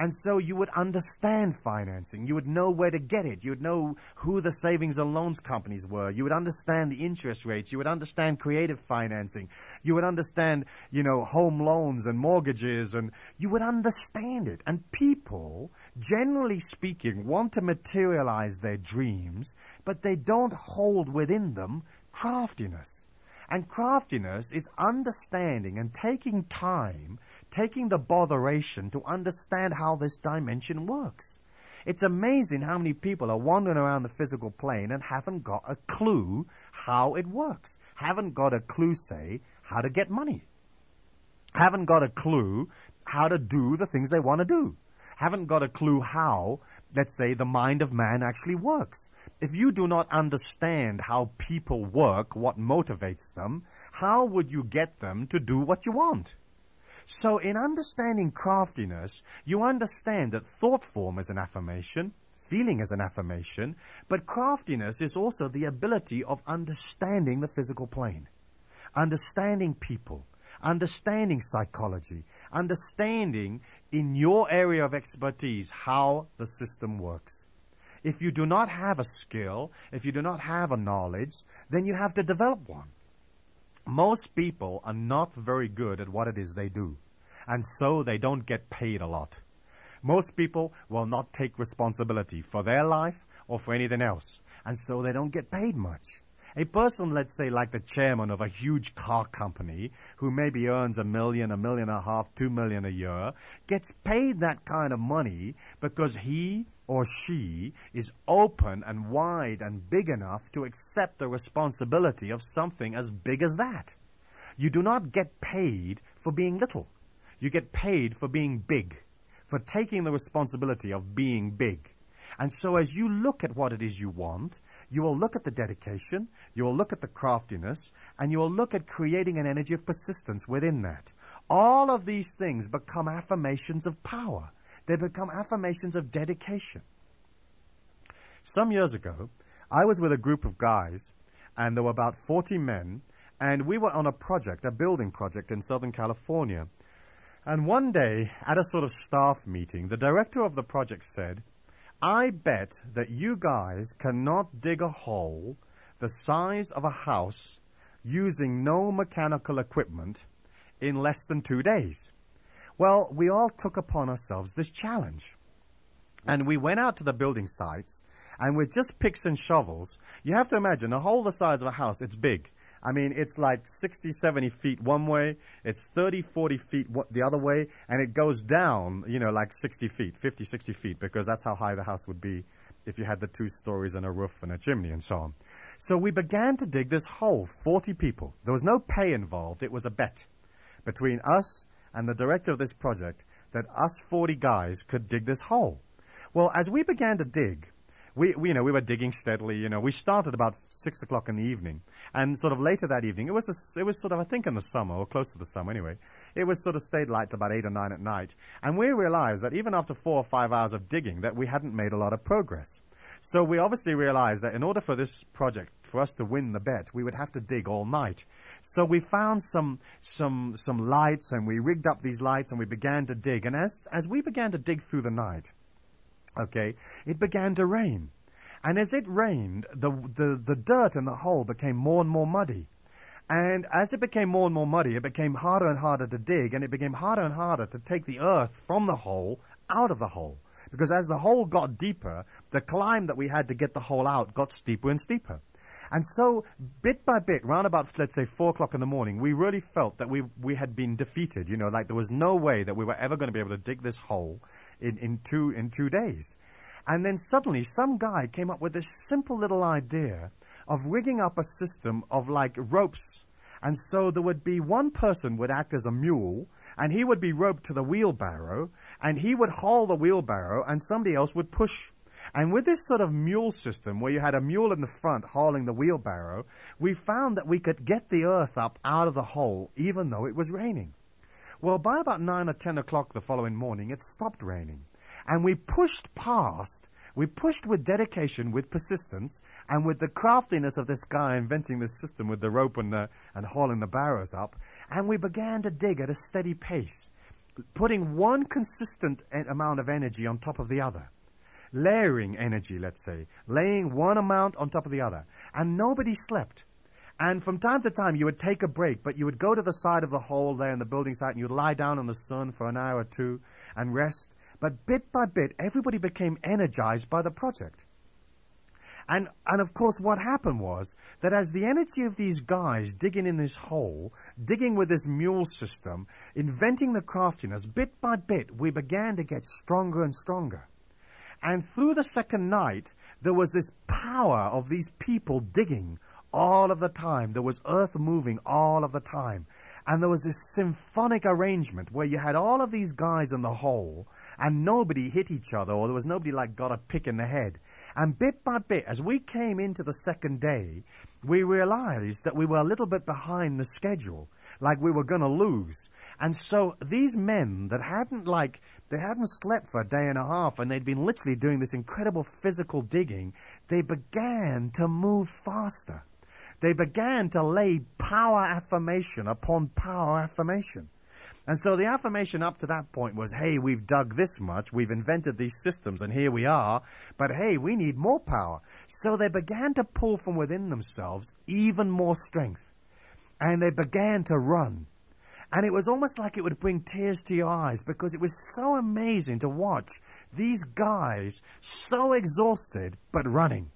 And so you would understand financing. You would know where to get it. You would know who the savings and loans companies were. You would understand the interest rates. You would understand creative financing. You would understand, you know, home loans and mortgages and you would understand it. And people, generally speaking, want to materialize their dreams, but they don't hold within them craftiness. And craftiness is understanding and taking time taking the botheration to understand how this dimension works. It's amazing how many people are wandering around the physical plane and haven't got a clue how it works. Haven't got a clue, say, how to get money. Haven't got a clue how to do the things they want to do. Haven't got a clue how, let's say, the mind of man actually works. If you do not understand how people work, what motivates them, how would you get them to do what you want? So in understanding craftiness, you understand that thought form is an affirmation, feeling is an affirmation, but craftiness is also the ability of understanding the physical plane, understanding people, understanding psychology, understanding in your area of expertise how the system works. If you do not have a skill, if you do not have a knowledge, then you have to develop one. Most people are not very good at what it is they do, and so they don't get paid a lot. Most people will not take responsibility for their life or for anything else, and so they don't get paid much. A person, let's say, like the chairman of a huge car company, who maybe earns a million, a million and a half, two million a year, gets paid that kind of money because he or she is open and wide and big enough to accept the responsibility of something as big as that. You do not get paid for being little. You get paid for being big, for taking the responsibility of being big. And so as you look at what it is you want, you will look at the dedication, you will look at the craftiness, and you will look at creating an energy of persistence within that. All of these things become affirmations of power. They become affirmations of dedication. Some years ago, I was with a group of guys, and there were about 40 men, and we were on a project, a building project in Southern California. And one day, at a sort of staff meeting, the director of the project said, I bet that you guys cannot dig a hole the size of a house using no mechanical equipment in less than two days. Well, we all took upon ourselves this challenge. And we went out to the building sites, and with just picks and shovels, you have to imagine a hole the size of a house, it's big. I mean, it's like 60, 70 feet one way, it's 30, 40 feet the other way, and it goes down, you know, like 60 feet, 50, 60 feet, because that's how high the house would be if you had the two stories and a roof and a chimney and so on. So we began to dig this hole, 40 people. There was no pay involved, it was a bet between us and the director of this project that us 40 guys could dig this hole. Well, as we began to dig, we, we, you know, we were digging steadily. You know, we started about six o'clock in the evening, and sort of later that evening, it was a, it was sort of I think in the summer or close to the summer anyway. It was sort of stayed light to about eight or nine at night, and we realized that even after four or five hours of digging, that we hadn't made a lot of progress. So we obviously realized that in order for this project for us to win the bet, we would have to dig all night. So we found some some some lights and we rigged up these lights and we began to dig. And as as we began to dig through the night, okay, it began to rain. And as it rained, the the, the dirt in the hole became more and more muddy. And as it became more and more muddy, it became harder and harder to dig, and it became harder and harder to take the earth from the hole out of the hole. Because as the hole got deeper, the climb that we had to get the hole out got steeper and steeper. And so, bit by bit, round about, let's say, four o'clock in the morning, we really felt that we, we had been defeated. You know, like there was no way that we were ever going to be able to dig this hole in, in, two, in two days. And then suddenly, some guy came up with this simple little idea of rigging up a system of like ropes. And so there would be one person would act as a mule, and he would be roped to the wheelbarrow, and he would haul the wheelbarrow, and somebody else would push and with this sort of mule system, where you had a mule in the front hauling the wheelbarrow, we found that we could get the earth up out of the hole even though it was raining. Well, by about 9 or 10 o'clock the following morning, it stopped raining. And we pushed past We pushed with dedication, with persistence, and with the craftiness of this guy inventing this system with the rope and, the, and hauling the barrows up, and we began to dig at a steady pace, putting one consistent amount of energy on top of the other. Layering energy, let's say, laying one amount on top of the other. And nobody slept. And from time to time, you would take a break, but you would go to the side of the hole there in the building site and you'd lie down in the sun for an hour or two and rest. But bit by bit, everybody became energized by the project. And, and of course, what happened was that as the energy of these guys digging in this hole, digging with this mule system, inventing the craftiness, bit by bit, we began to get stronger and stronger. And through the second night, there was this power of these people digging all of the time. There was earth moving all of the time. And there was this symphonic arrangement where you had all of these guys in the hole and nobody hit each other or there was nobody like got a pick in the head. And bit by bit, as we came into the second day, we realized that we were a little bit behind the schedule, like we were going to lose. And so these men that hadn't like they hadn't slept for a day and a half and they'd been literally doing this incredible physical digging, they began to move faster they began to lay power affirmation upon power affirmation. And so the affirmation up to that point was, hey, we've dug this much, we've invented these systems, and here we are, but hey, we need more power. So they began to pull from within themselves even more strength. And they began to run. And it was almost like it would bring tears to your eyes because it was so amazing to watch these guys so exhausted but running.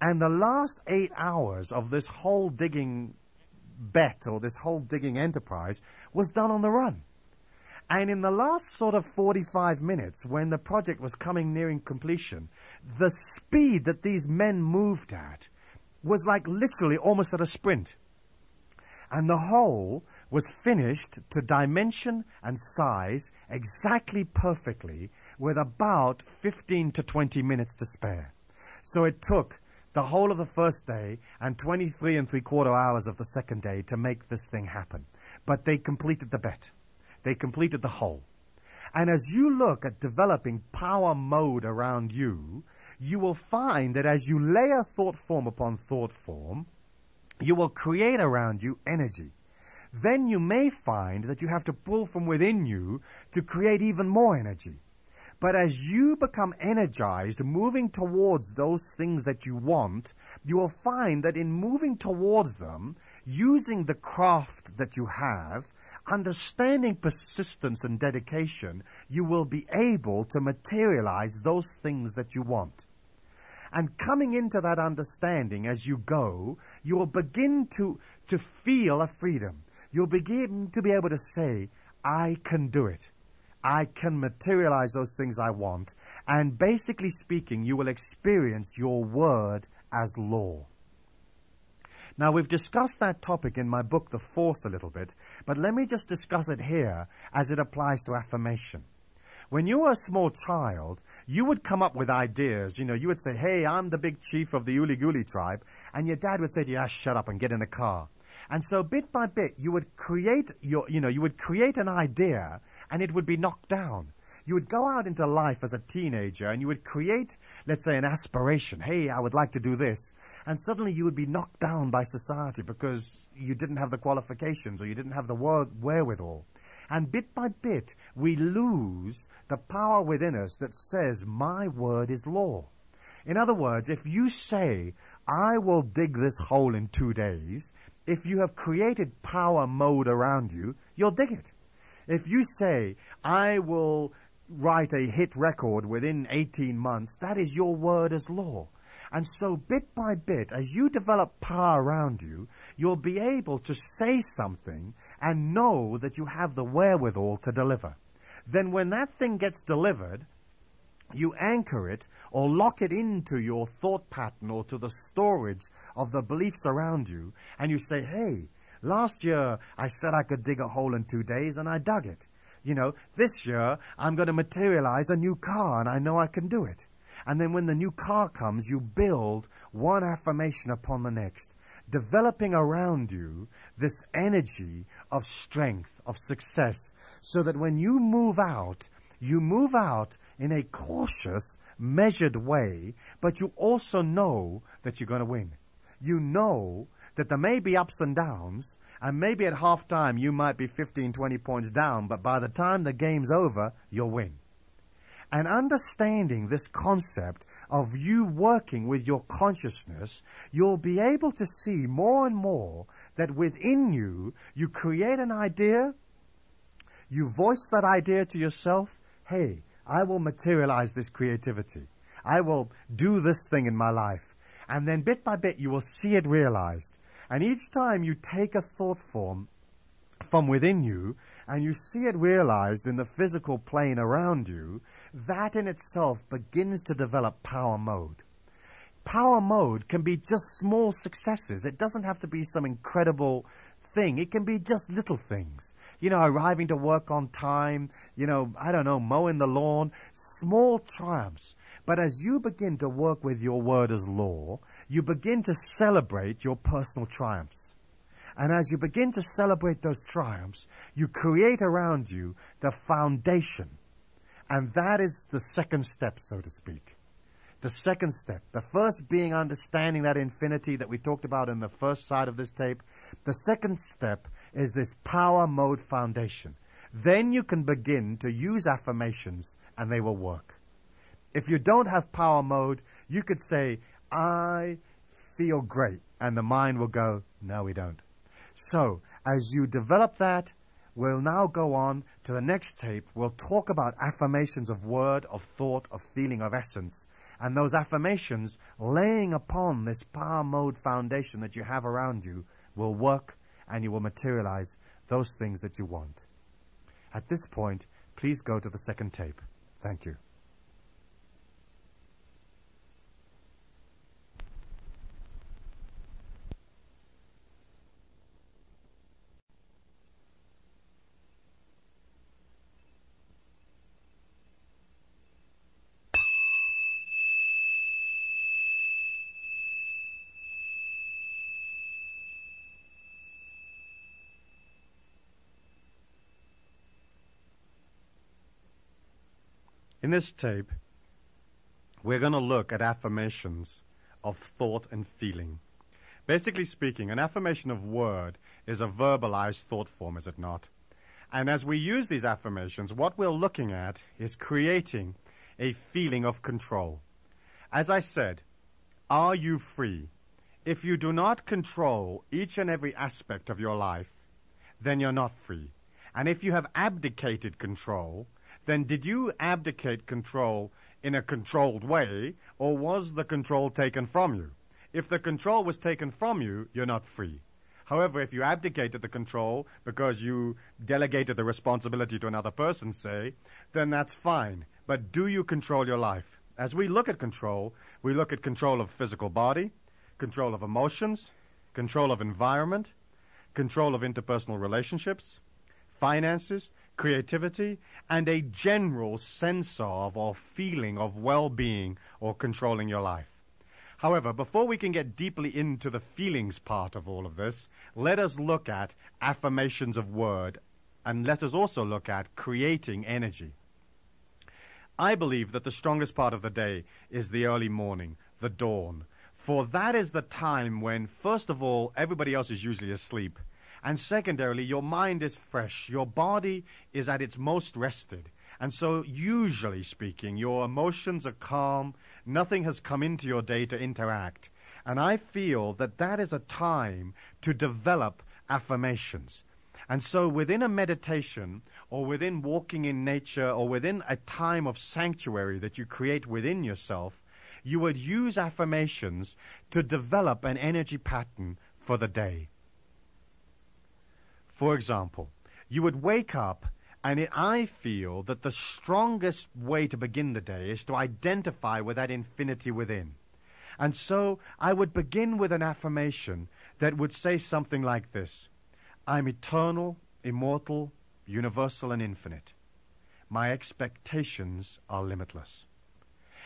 And the last eight hours of this whole digging bet or this whole digging enterprise was done on the run. And in the last sort of 45 minutes, when the project was coming nearing completion, the speed that these men moved at was like literally almost at a sprint. And the hole was finished to dimension and size exactly perfectly with about 15 to 20 minutes to spare. So it took the whole of the first day and 23 and three quarter hours of the second day to make this thing happen. But they completed the bet. They completed the hole. And as you look at developing power mode around you, you will find that as you layer thought form upon thought form, you will create around you energy. Then you may find that you have to pull from within you to create even more energy. But as you become energized, moving towards those things that you want, you will find that in moving towards them, using the craft that you have, understanding persistence and dedication, you will be able to materialize those things that you want. And coming into that understanding as you go, you will begin to, to feel a freedom. You'll begin to be able to say, I can do it. I can materialize those things I want. And basically speaking, you will experience your word as law. Now, we've discussed that topic in my book, The Force, a little bit, but let me just discuss it here as it applies to affirmation. When you were a small child, you would come up with ideas. You know, you would say, hey, I'm the big chief of the Uliguli tribe. And your dad would say to you, ah, shut up and get in the car. And so bit by bit, you would create your, you know, you would create an idea and it would be knocked down. You would go out into life as a teenager and you would create, let's say, an aspiration. Hey, I would like to do this. And suddenly you would be knocked down by society because you didn't have the qualifications or you didn't have the wherewithal. And bit by bit, we lose the power within us that says, my word is law. In other words, if you say, I will dig this hole in two days, if you have created power mode around you, you'll dig it. If you say, I will write a hit record within 18 months, that is your word as law. And so, bit by bit, as you develop power around you, you'll be able to say something and know that you have the wherewithal to deliver. Then, when that thing gets delivered, you anchor it or lock it into your thought pattern or to the storage of the beliefs around you, and you say, hey, Last year, I said I could dig a hole in two days, and I dug it. You know, this year, I'm going to materialize a new car, and I know I can do it. And then when the new car comes, you build one affirmation upon the next, developing around you this energy of strength, of success, so that when you move out, you move out in a cautious, measured way, but you also know that you're going to win. You know that there may be ups and downs, and maybe at half time you might be 15, 20 points down, but by the time the game's over, you'll win. And understanding this concept of you working with your consciousness, you'll be able to see more and more that within you, you create an idea, you voice that idea to yourself, hey, I will materialize this creativity. I will do this thing in my life. And then bit by bit you will see it realized. And each time you take a thought form from within you and you see it realized in the physical plane around you, that in itself begins to develop power mode. Power mode can be just small successes. It doesn't have to be some incredible thing. It can be just little things. You know, arriving to work on time, you know, I don't know, mowing the lawn, small triumphs. But as you begin to work with your word as law, you begin to celebrate your personal triumphs. And as you begin to celebrate those triumphs, you create around you the foundation. And that is the second step, so to speak. The second step. The first being understanding that infinity that we talked about in the first side of this tape. The second step is this power mode foundation. Then you can begin to use affirmations and they will work. If you don't have power mode, you could say, I feel great. And the mind will go, no, we don't. So, as you develop that, we'll now go on to the next tape. We'll talk about affirmations of word, of thought, of feeling, of essence. And those affirmations, laying upon this power mode foundation that you have around you, will work and you will materialize those things that you want. At this point, please go to the second tape. Thank you. In this tape, we're going to look at affirmations of thought and feeling. Basically speaking, an affirmation of word is a verbalized thought form, is it not? And as we use these affirmations, what we're looking at is creating a feeling of control. As I said, are you free? If you do not control each and every aspect of your life, then you're not free. And if you have abdicated control, then did you abdicate control in a controlled way, or was the control taken from you? If the control was taken from you, you're not free. However, if you abdicated the control because you delegated the responsibility to another person, say, then that's fine. But do you control your life? As we look at control, we look at control of physical body, control of emotions, control of environment, control of interpersonal relationships, finances, creativity, and a general sense of or feeling of well-being or controlling your life. However, before we can get deeply into the feelings part of all of this, let us look at affirmations of word and let us also look at creating energy. I believe that the strongest part of the day is the early morning, the dawn, for that is the time when, first of all, everybody else is usually asleep and secondarily, your mind is fresh. Your body is at its most rested. And so, usually speaking, your emotions are calm. Nothing has come into your day to interact. And I feel that that is a time to develop affirmations. And so within a meditation, or within walking in nature, or within a time of sanctuary that you create within yourself, you would use affirmations to develop an energy pattern for the day. For example, you would wake up and it, I feel that the strongest way to begin the day is to identify with that infinity within. And so I would begin with an affirmation that would say something like this. I'm eternal, immortal, universal and infinite. My expectations are limitless.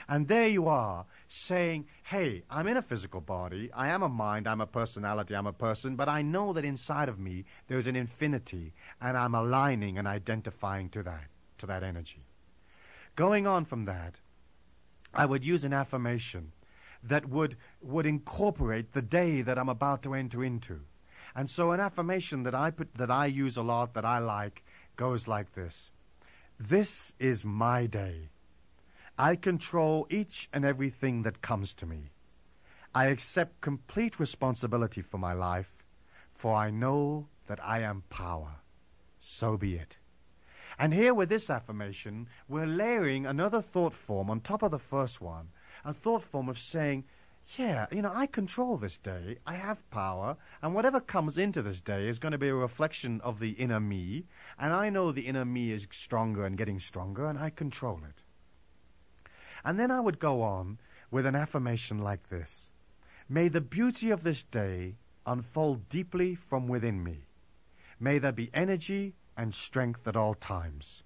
And there you are saying, hey, I'm in a physical body. I am a mind. I'm a personality. I'm a person. But I know that inside of me there's an infinity and I'm aligning and identifying to that, to that energy. Going on from that, I would use an affirmation that would, would incorporate the day that I'm about to enter into. And so an affirmation that I put, that I use a lot, that I like, goes like this. This is my day. I control each and everything that comes to me. I accept complete responsibility for my life, for I know that I am power. So be it. And here with this affirmation, we're layering another thought form on top of the first one, a thought form of saying, yeah, you know, I control this day. I have power. And whatever comes into this day is going to be a reflection of the inner me. And I know the inner me is stronger and getting stronger and I control it. And then I would go on with an affirmation like this. May the beauty of this day unfold deeply from within me. May there be energy and strength at all times.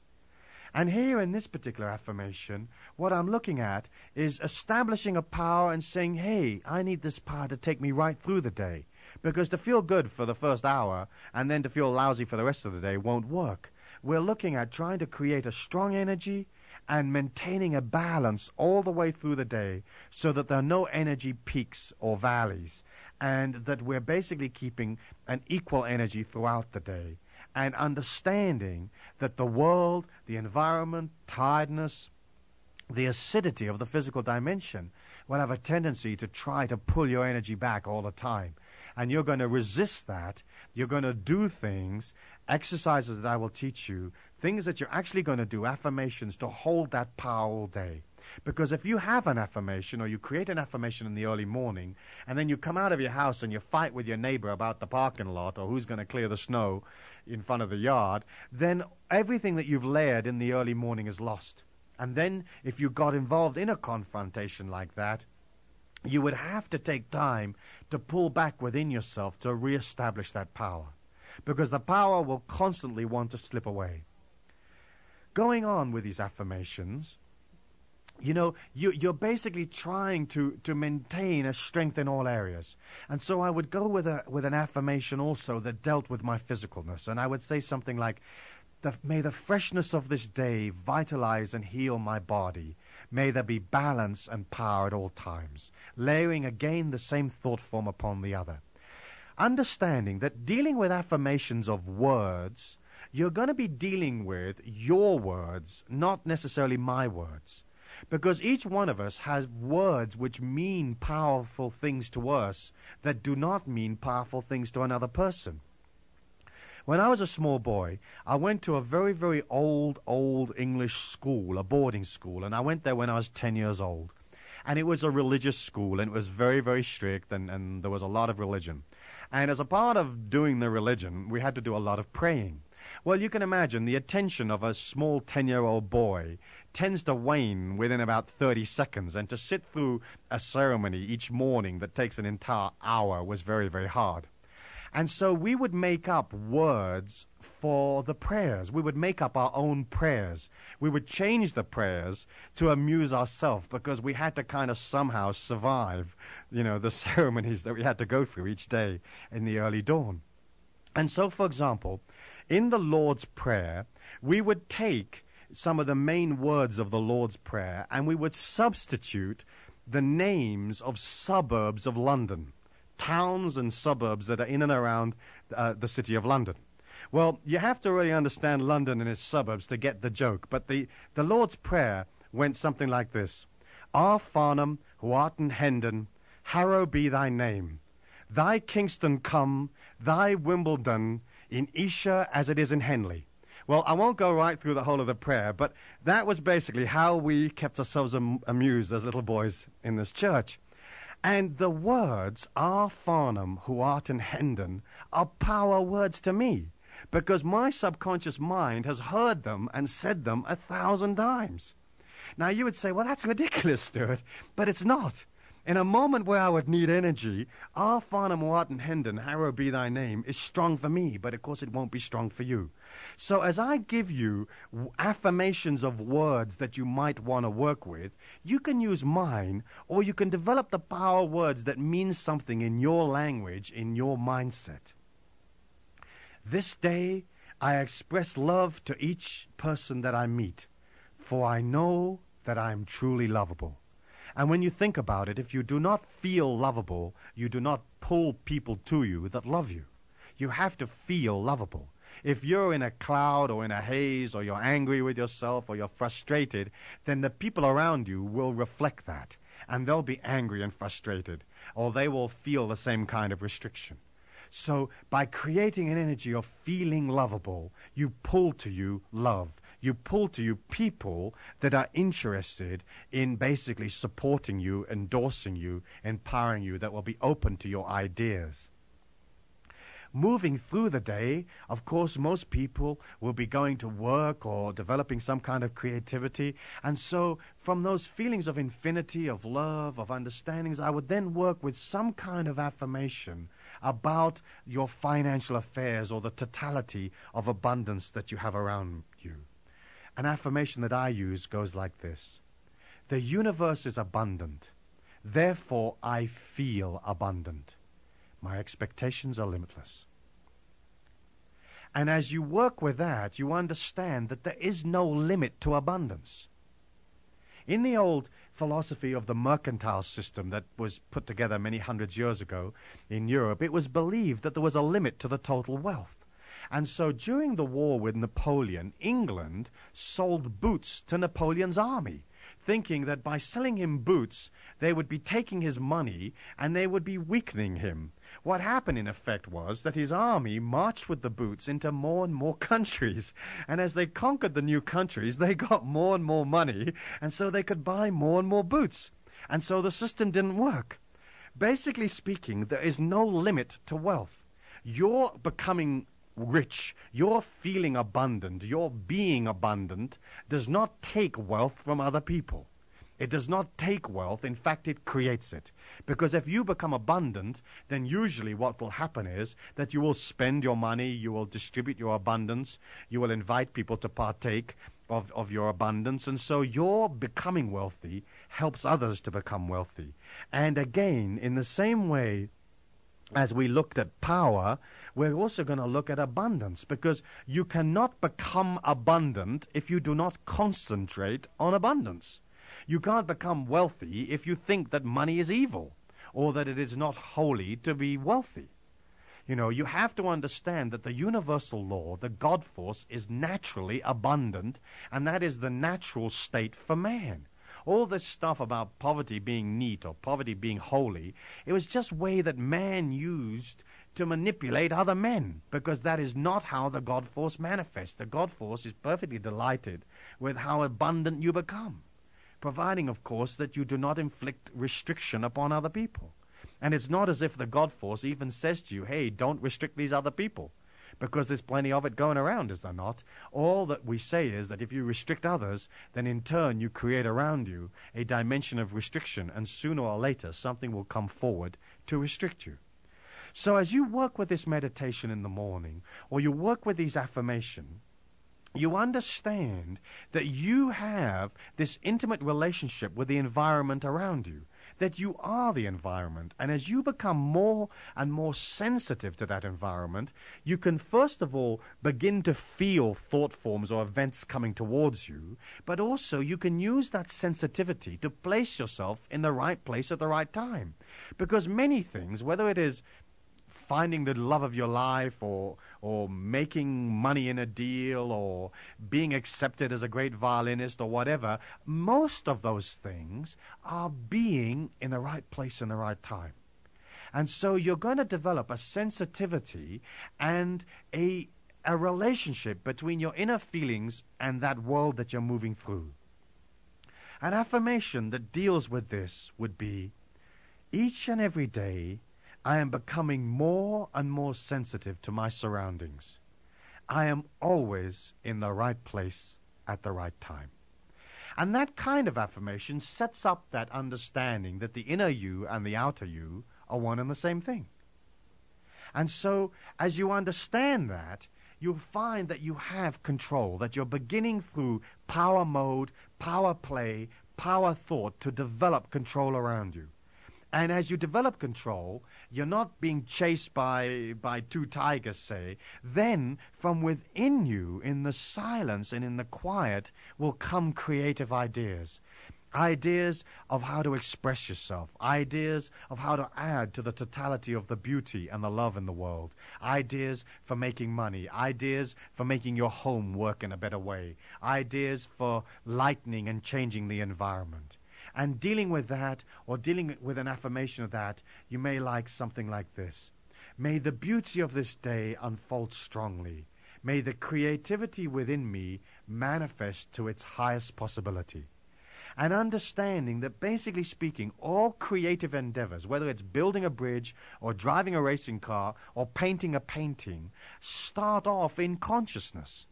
And here in this particular affirmation, what I'm looking at is establishing a power and saying, hey, I need this power to take me right through the day. Because to feel good for the first hour and then to feel lousy for the rest of the day won't work. We're looking at trying to create a strong energy and maintaining a balance all the way through the day so that there are no energy peaks or valleys and that we're basically keeping an equal energy throughout the day and understanding that the world, the environment, tiredness, the acidity of the physical dimension will have a tendency to try to pull your energy back all the time. And you're going to resist that. You're going to do things, exercises that I will teach you, things that you're actually going to do, affirmations to hold that power all day. Because if you have an affirmation or you create an affirmation in the early morning and then you come out of your house and you fight with your neighbor about the parking lot or who's going to clear the snow in front of the yard, then everything that you've layered in the early morning is lost. And then if you got involved in a confrontation like that, you would have to take time to pull back within yourself to reestablish that power. Because the power will constantly want to slip away. Going on with these affirmations, you know, you, you're basically trying to, to maintain a strength in all areas. And so I would go with a, with an affirmation also that dealt with my physicalness. And I would say something like, may the freshness of this day vitalize and heal my body. May there be balance and power at all times. Layering again the same thought form upon the other. Understanding that dealing with affirmations of words, you're going to be dealing with your words, not necessarily my words. Because each one of us has words which mean powerful things to us that do not mean powerful things to another person. When I was a small boy, I went to a very, very old, old English school, a boarding school, and I went there when I was 10 years old. And it was a religious school, and it was very, very strict, and, and there was a lot of religion. And as a part of doing the religion, we had to do a lot of praying. Well, you can imagine the attention of a small 10 year old boy tends to wane within about 30 seconds, and to sit through a ceremony each morning that takes an entire hour was very, very hard. And so we would make up words for the prayers. We would make up our own prayers. We would change the prayers to amuse ourselves because we had to kind of somehow survive, you know, the ceremonies that we had to go through each day in the early dawn. And so, for example, in the Lord's Prayer, we would take some of the main words of the Lord's Prayer and we would substitute the names of suburbs of London, towns and suburbs that are in and around uh, the city of London. Well, you have to really understand London and its suburbs to get the joke, but the, the Lord's Prayer went something like this. Our Farnham, who art in Hendon, Harrow be thy name. Thy Kingston come, thy Wimbledon, in Esher as it is in Henley. Well, I won't go right through the whole of the prayer, but that was basically how we kept ourselves am- amused as little boys in this church. And the words, our Farnham, who art in Hendon, are power words to me, because my subconscious mind has heard them and said them a thousand times. Now you would say, well, that's ridiculous, Stuart, but it's not. In a moment where I would need energy, our Farnham Wharton Hendon, Harrow be thy name, is strong for me, but of course it won't be strong for you. So as I give you affirmations of words that you might want to work with, you can use mine, or you can develop the power words that mean something in your language, in your mindset. This day, I express love to each person that I meet for I know that I am truly lovable. And when you think about it, if you do not feel lovable, you do not pull people to you that love you. You have to feel lovable. If you're in a cloud or in a haze or you're angry with yourself or you're frustrated, then the people around you will reflect that. And they'll be angry and frustrated. Or they will feel the same kind of restriction. So by creating an energy of feeling lovable, you pull to you love. You pull to you people that are interested in basically supporting you, endorsing you, empowering you, that will be open to your ideas moving through the day, of course, most people will be going to work or developing some kind of creativity. And so from those feelings of infinity, of love, of understandings, I would then work with some kind of affirmation about your financial affairs or the totality of abundance that you have around. An affirmation that I use goes like this. The universe is abundant. Therefore, I feel abundant. My expectations are limitless. And as you work with that, you understand that there is no limit to abundance. In the old philosophy of the mercantile system that was put together many hundreds years ago in Europe, it was believed that there was a limit to the total wealth. And so during the war with Napoleon, England sold boots to Napoleon's army thinking that by selling him boots, they would be taking his money and they would be weakening him. What happened in effect was that his army marched with the boots into more and more countries. And as they conquered the new countries, they got more and more money, and so they could buy more and more boots. And so the system didn't work. Basically speaking, there is no limit to wealth. You're becoming rich, your feeling abundant, your being abundant does not take wealth from other people. It does not take wealth. In fact, it creates it. Because if you become abundant, then usually what will happen is that you will spend your money, you will distribute your abundance, you will invite people to partake of, of your abundance, and so your becoming wealthy helps others to become wealthy. And again, in the same way as we looked at power, we're also going to look at abundance because you cannot become abundant if you do not concentrate on abundance. You can't become wealthy if you think that money is evil or that it is not holy to be wealthy. You know, you have to understand that the universal law, the God force, is naturally abundant, and that is the natural state for man. All this stuff about poverty being neat or poverty being holy, it was just way that man used to manipulate other men, because that is not how the God force manifests. The God force is perfectly delighted with how abundant you become, providing, of course, that you do not inflict restriction upon other people. And it's not as if the God force even says to you, hey, don't restrict these other people, because there's plenty of it going around, is there not? All that we say is that if you restrict others, then in turn you create around you a dimension of restriction, and sooner or later something will come forward to restrict you. So as you work with this meditation in the morning, or you work with these affirmations, you understand that you have this intimate relationship with the environment around you. That you are the environment. And as you become more and more sensitive to that environment, you can first of all begin to feel thought forms or events coming towards you, but also you can use that sensitivity to place yourself in the right place at the right time. Because many things, whether it is finding the love of your life or or making money in a deal or being accepted as a great violinist or whatever, most of those things are being in the right place in the right time. And so you're going to develop a sensitivity and a a relationship between your inner feelings and that world that you're moving through. An affirmation that deals with this would be each and every day I am becoming more and more sensitive to my surroundings. I am always in the right place at the right time. And that kind of affirmation sets up that understanding that the inner you and the outer you are one and the same thing. And so, as you understand that, you'll find that you have control, that you're beginning through power mode, power play, power thought to develop control around you. And as you develop control, you're not being chased by, by two tigers, say, then from within you, in the silence and in the quiet, will come creative ideas. Ideas of how to express yourself. Ideas of how to add to the totality of the beauty and the love in the world. Ideas for making money. Ideas for making your home work in a better way. Ideas for lightening and changing the environment. And dealing with that, or dealing with an affirmation of that, you may like something like this. May the beauty of this day unfold strongly. May the creativity within me manifest to its highest possibility and understanding that basically speaking, all creative endeavors, whether it's building a bridge or driving a racing car or painting a painting, start off in consciousness.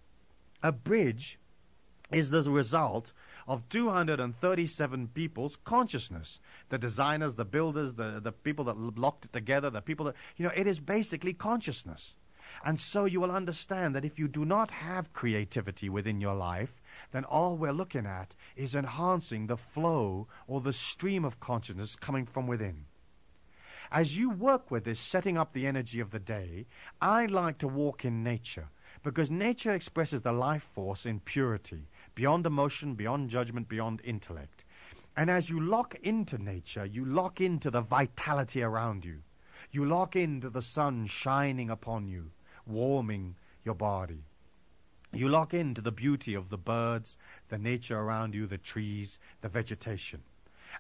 A bridge is the result of 237 people's consciousness. The designers, the builders, the, the people that locked it together, the people that, you know, it is basically consciousness. And so you will understand that if you do not have creativity within your life, then all we're looking at is enhancing the flow or the stream of consciousness coming from within. As you work with this, setting up the energy of the day, I like to walk in nature because nature expresses the life force in purity, beyond emotion, beyond judgment, beyond intellect. And as you lock into nature, you lock into the vitality around you. You lock into the sun shining upon you, warming your body. You lock into the beauty of the birds, the nature around you, the trees, the vegetation.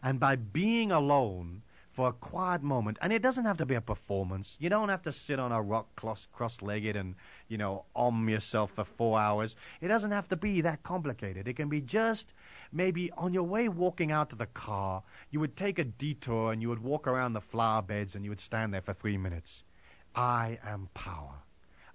And by being alone for a quiet moment, and it doesn't have to be a performance. You don't have to sit on a rock cross-legged and, you know, om yourself for four hours. It doesn't have to be that complicated. It can be just maybe on your way walking out to the car, you would take a detour and you would walk around the flower beds and you would stand there for three minutes. I am power.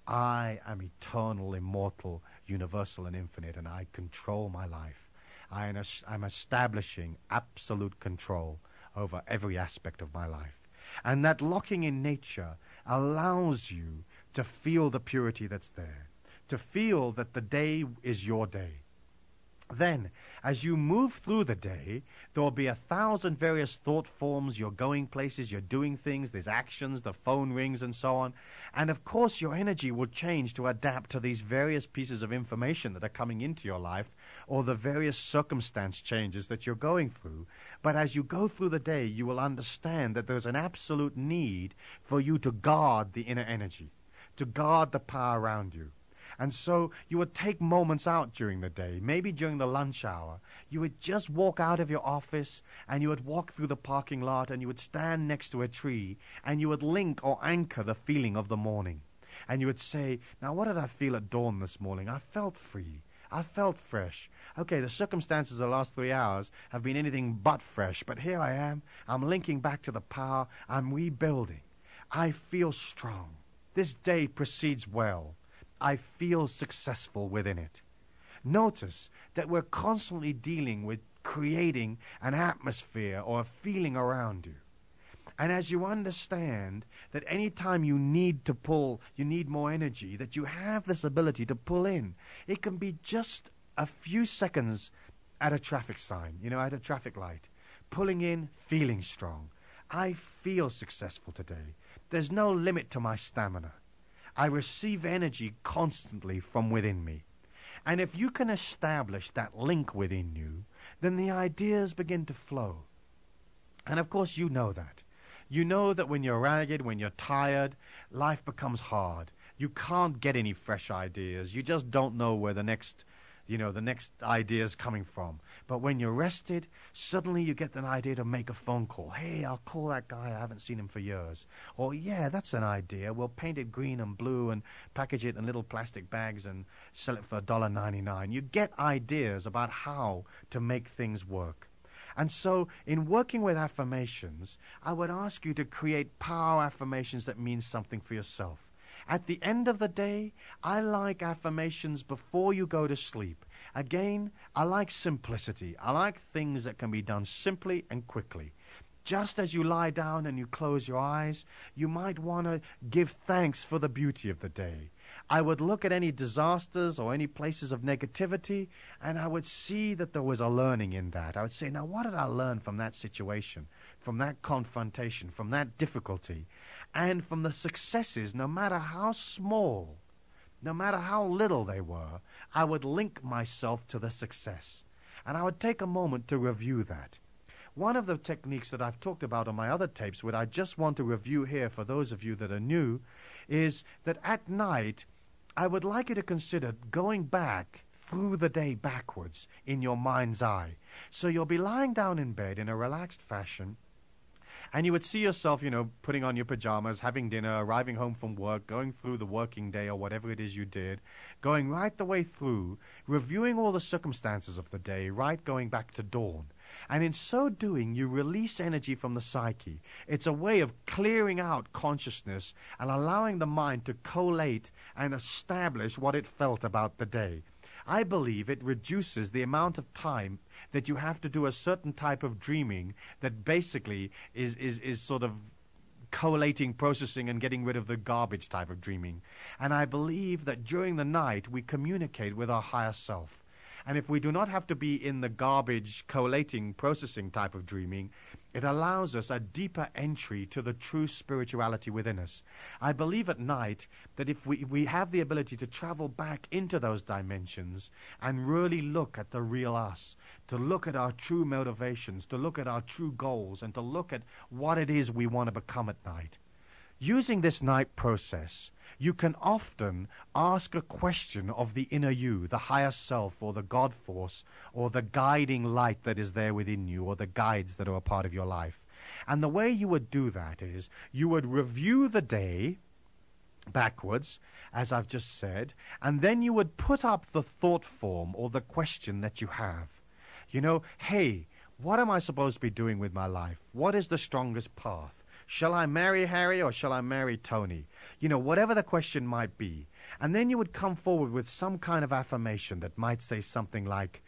I am eternal, immortal, universal, and infinite, and I control my life. I am establishing absolute control over every aspect of my life. And that locking in nature allows you to feel the purity that's there, to feel that the day is your day, then, as you move through the day, there will be a thousand various thought forms. You're going places, you're doing things, there's actions, the phone rings, and so on. And of course, your energy will change to adapt to these various pieces of information that are coming into your life or the various circumstance changes that you're going through. But as you go through the day, you will understand that there's an absolute need for you to guard the inner energy, to guard the power around you. And so you would take moments out during the day, maybe during the lunch hour. You would just walk out of your office and you would walk through the parking lot and you would stand next to a tree and you would link or anchor the feeling of the morning. And you would say, now what did I feel at dawn this morning? I felt free. I felt fresh. Okay, the circumstances of the last three hours have been anything but fresh, but here I am. I'm linking back to the power. I'm rebuilding. I feel strong. This day proceeds well. I feel successful within it. Notice that we're constantly dealing with creating an atmosphere or a feeling around you. And as you understand that any time you need to pull, you need more energy, that you have this ability to pull in, it can be just a few seconds at a traffic sign, you know, at a traffic light. Pulling in, feeling strong. I feel successful today. There's no limit to my stamina. I receive energy constantly from within me. And if you can establish that link within you, then the ideas begin to flow. And of course you know that. You know that when you're ragged, when you're tired, life becomes hard. You can't get any fresh ideas. You just don't know where the next you know, the next idea is coming from. But when you're rested, suddenly you get an idea to make a phone call. Hey, I'll call that guy. I haven't seen him for years. Or, yeah, that's an idea. We'll paint it green and blue and package it in little plastic bags and sell it for $1.99. You get ideas about how to make things work. And so, in working with affirmations, I would ask you to create power affirmations that mean something for yourself. At the end of the day, I like affirmations before you go to sleep. Again, I like simplicity. I like things that can be done simply and quickly. Just as you lie down and you close your eyes, you might want to give thanks for the beauty of the day. I would look at any disasters or any places of negativity and I would see that there was a learning in that. I would say, now what did I learn from that situation, from that confrontation, from that difficulty, and from the successes, no matter how small, no matter how little they were, I would link myself to the success. And I would take a moment to review that. One of the techniques that I've talked about on my other tapes, which I just want to review here for those of you that are new, is that at night I would like you to consider going back through the day backwards in your mind's eye. So you'll be lying down in bed in a relaxed fashion, and you would see yourself, you know, putting on your pajamas, having dinner, arriving home from work, going through the working day or whatever it is you did, going right the way through, reviewing all the circumstances of the day, right going back to dawn. And in so doing, you release energy from the psyche. It's a way of clearing out consciousness and allowing the mind to collate and establish what it felt about the day. I believe it reduces the amount of time that you have to do a certain type of dreaming that basically is, is, is sort of collating, processing, and getting rid of the garbage type of dreaming. And I believe that during the night we communicate with our higher self. And if we do not have to be in the garbage, collating, processing type of dreaming, it allows us a deeper entry to the true spirituality within us. I believe at night that if we, we have the ability to travel back into those dimensions and really look at the real us, to look at our true motivations, to look at our true goals, and to look at what it is we want to become at night. Using this night process, you can often ask a question of the inner you, the higher self, or the God force, or the guiding light that is there within you, or the guides that are a part of your life. And the way you would do that is you would review the day backwards, as I've just said, and then you would put up the thought form or the question that you have. You know, hey, what am I supposed to be doing with my life? What is the strongest path? Shall I marry Harry or shall I marry Tony? You know, whatever the question might be. And then you would come forward with some kind of affirmation that might say something like,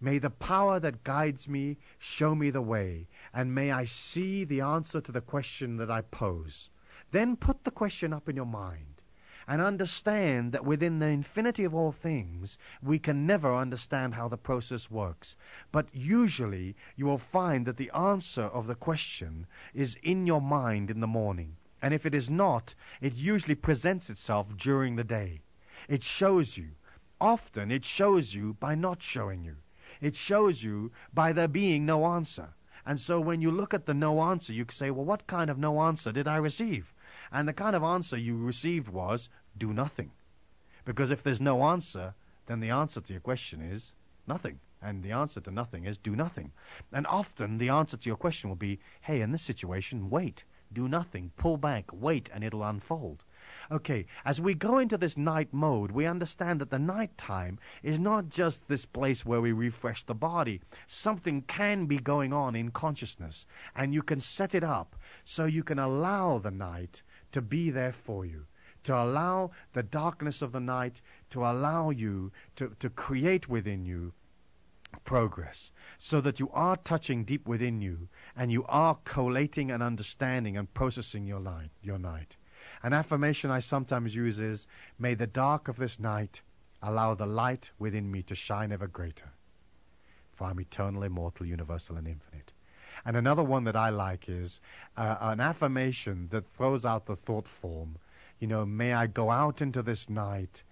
May the power that guides me show me the way, and may I see the answer to the question that I pose. Then put the question up in your mind and understand that within the infinity of all things, we can never understand how the process works. But usually you will find that the answer of the question is in your mind in the morning. And if it is not, it usually presents itself during the day. It shows you. Often it shows you by not showing you. It shows you by there being no answer. And so when you look at the no answer, you say, well, what kind of no answer did I receive? And the kind of answer you received was, do nothing. Because if there's no answer, then the answer to your question is nothing. And the answer to nothing is do nothing. And often the answer to your question will be, hey, in this situation, wait. Do nothing. Pull back. Wait, and it'll unfold. Okay, as we go into this night mode, we understand that the night time is not just this place where we refresh the body. Something can be going on in consciousness, and you can set it up so you can allow the night to be there for you to allow the darkness of the night to allow you to, to create within you progress so that you are touching deep within you and you are collating and understanding and processing your light, your night. An affirmation I sometimes use is, may the dark of this night allow the light within me to shine ever greater. For I'm eternal, immortal, universal, and infinite. And another one that I like is uh, an affirmation that throws out the thought form. You know, may I go out into this night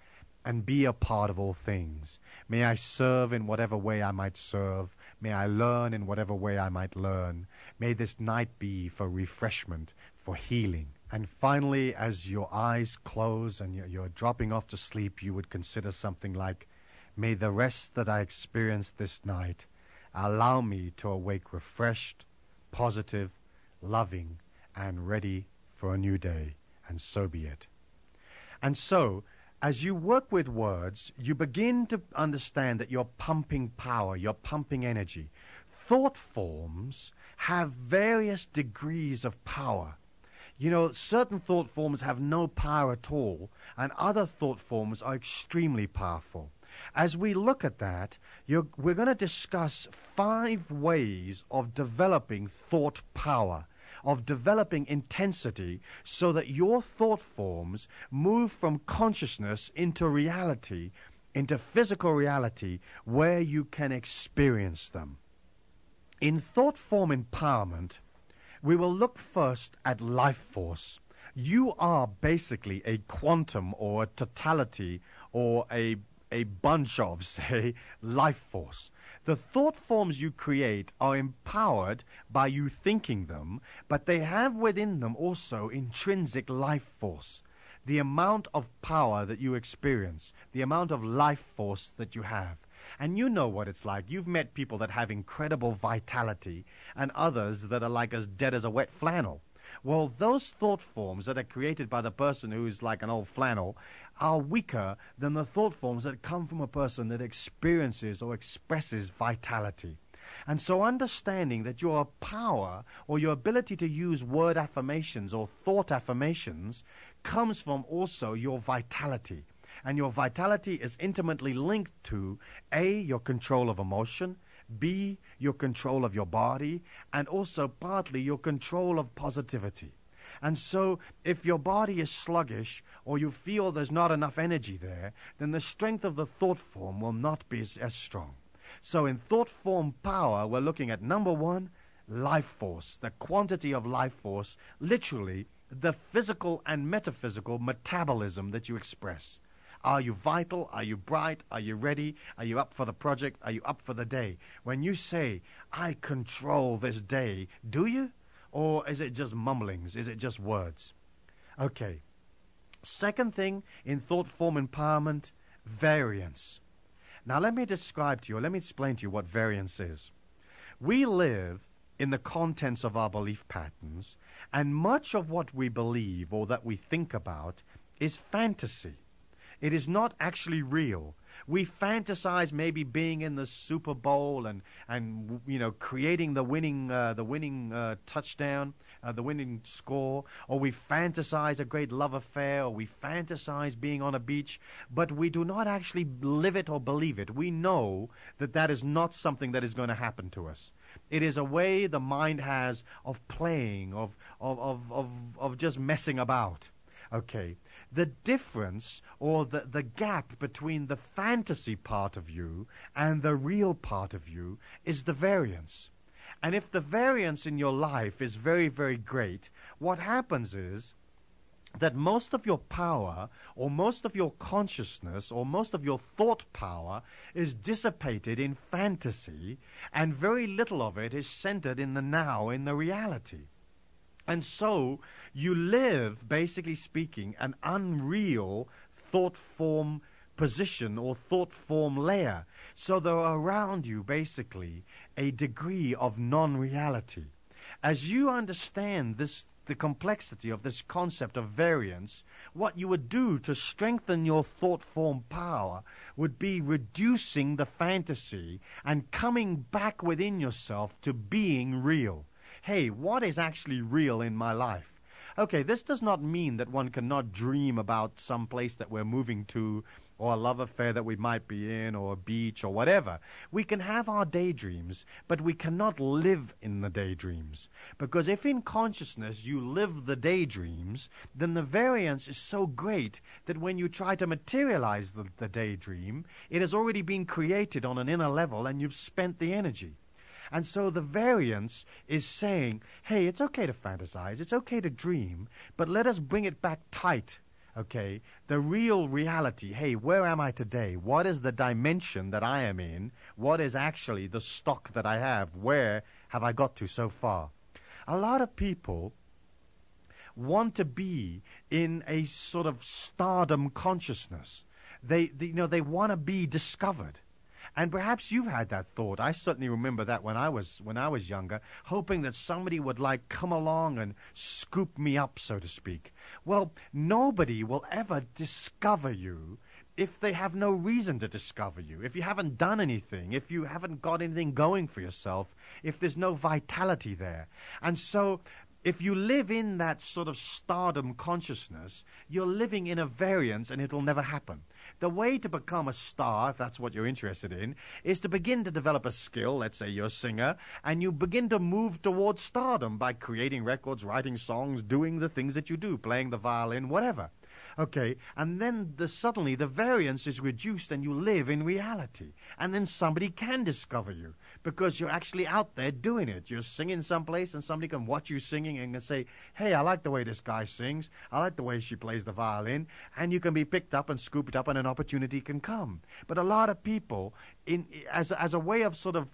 and be a part of all things. May I serve in whatever way I might serve. May I learn in whatever way I might learn. May this night be for refreshment, for healing. And finally, as your eyes close and you're dropping off to sleep, you would consider something like, May the rest that I experience this night allow me to awake refreshed, positive, loving, and ready for a new day. And so be it. And so, as you work with words, you begin to understand that you're pumping power, you're pumping energy. Thought forms have various degrees of power. You know, certain thought forms have no power at all, and other thought forms are extremely powerful. As we look at that, we're going to discuss five ways of developing thought power of developing intensity so that your thought forms move from consciousness into reality, into physical reality where you can experience them. In thought form empowerment, we will look first at life force. You are basically a quantum or a totality or a, a bunch of, say, life force. The thought forms you create are empowered by you thinking them, but they have within them also intrinsic life force. The amount of power that you experience, the amount of life force that you have. And you know what it's like. You've met people that have incredible vitality and others that are like as dead as a wet flannel. Well, those thought forms that are created by the person who's like an old flannel are weaker than the thought forms that come from a person that experiences or expresses vitality. And so understanding that your power or your ability to use word affirmations or thought affirmations comes from also your vitality. And your vitality is intimately linked to A, your control of emotion, B, your control of your body, and also partly your control of positivity. And so, if your body is sluggish or you feel there's not enough energy there, then the strength of the thought form will not be as, strong. So, in thought form power, we're looking at number one, life force, the quantity of life force, literally the physical and metaphysical metabolism that you express. Are you vital? Are you bright? Are you ready? Are you up for the project? Are you up for the day? When you say, I control this day, do you? Or is it just mumblings? Is it just words? Okay. Second thing in thought form empowerment, variance. Now let me describe to you, let me explain to you what variance is. We live in the contents of our belief patterns, and much of what we believe or that we think about is fantasy. It is not actually real. We fantasize maybe being in the Super Bowl and, and you know creating the winning uh, the winning uh, touchdown, uh, the winning score, or we fantasize a great love affair, or we fantasize being on a beach, but we do not actually live it or believe it. We know that that is not something that is going to happen to us. It is a way the mind has of playing, of of of of, of just messing about. Okay. The difference or the, the gap between the fantasy part of you and the real part of you is the variance. And if the variance in your life is very, very great, what happens is that most of your power or most of your consciousness or most of your thought power is dissipated in fantasy and very little of it is centered in the now, in the reality. And so you live, basically speaking, an unreal thought form position or thought form layer. So there are around you basically a degree of non-reality. As you understand this, the complexity of this concept of variance, what you would do to strengthen your thought form power would be reducing the fantasy and coming back within yourself to being real hey, what is actually real in my life? Okay, this does not mean that one cannot dream about some place that we're moving to, or a love affair that we might be in, or a beach, or whatever. We can have our daydreams, but we cannot live in the daydreams. Because if in consciousness you live the daydreams, then the variance is so great that when you try to materialize the, the daydream, it has already been created on an inner level and you've spent the energy. And so the variance is saying, hey, it's okay to fantasize, it's okay to dream, but let us bring it back tight. Okay, the real reality. Hey, where am I today? What is the dimension that I am in? What is actually the stock that I have? Where have I got to so far? A lot of people want to be in a sort of stardom consciousness. They, they you know, they want to be discovered. And perhaps you've had that thought. I certainly remember that when I was when I was younger, hoping that somebody would like come along and scoop me up, so to speak. Well, nobody will ever discover you if they have no reason to discover you, if you haven't done anything, if you haven't got anything going for yourself, if there's no vitality there. And so if you live in that sort of stardom consciousness, you're living in a variance and it'll never happen. The way to become a star, if that's what you're interested in, is to begin to develop a skill. Let's say you're a singer, and you begin to move towards stardom by creating records, writing songs, doing the things that you do, playing the violin, whatever. Okay, and then the, suddenly the variance is reduced and you live in reality. And then somebody can discover you because you're actually out there doing it. You're singing someplace and somebody can watch you singing and can say, hey, I like the way this guy sings. I like the way she plays the violin. And you can be picked up and scooped up and an opportunity can come. But a lot of people, in, as, as a way of sort of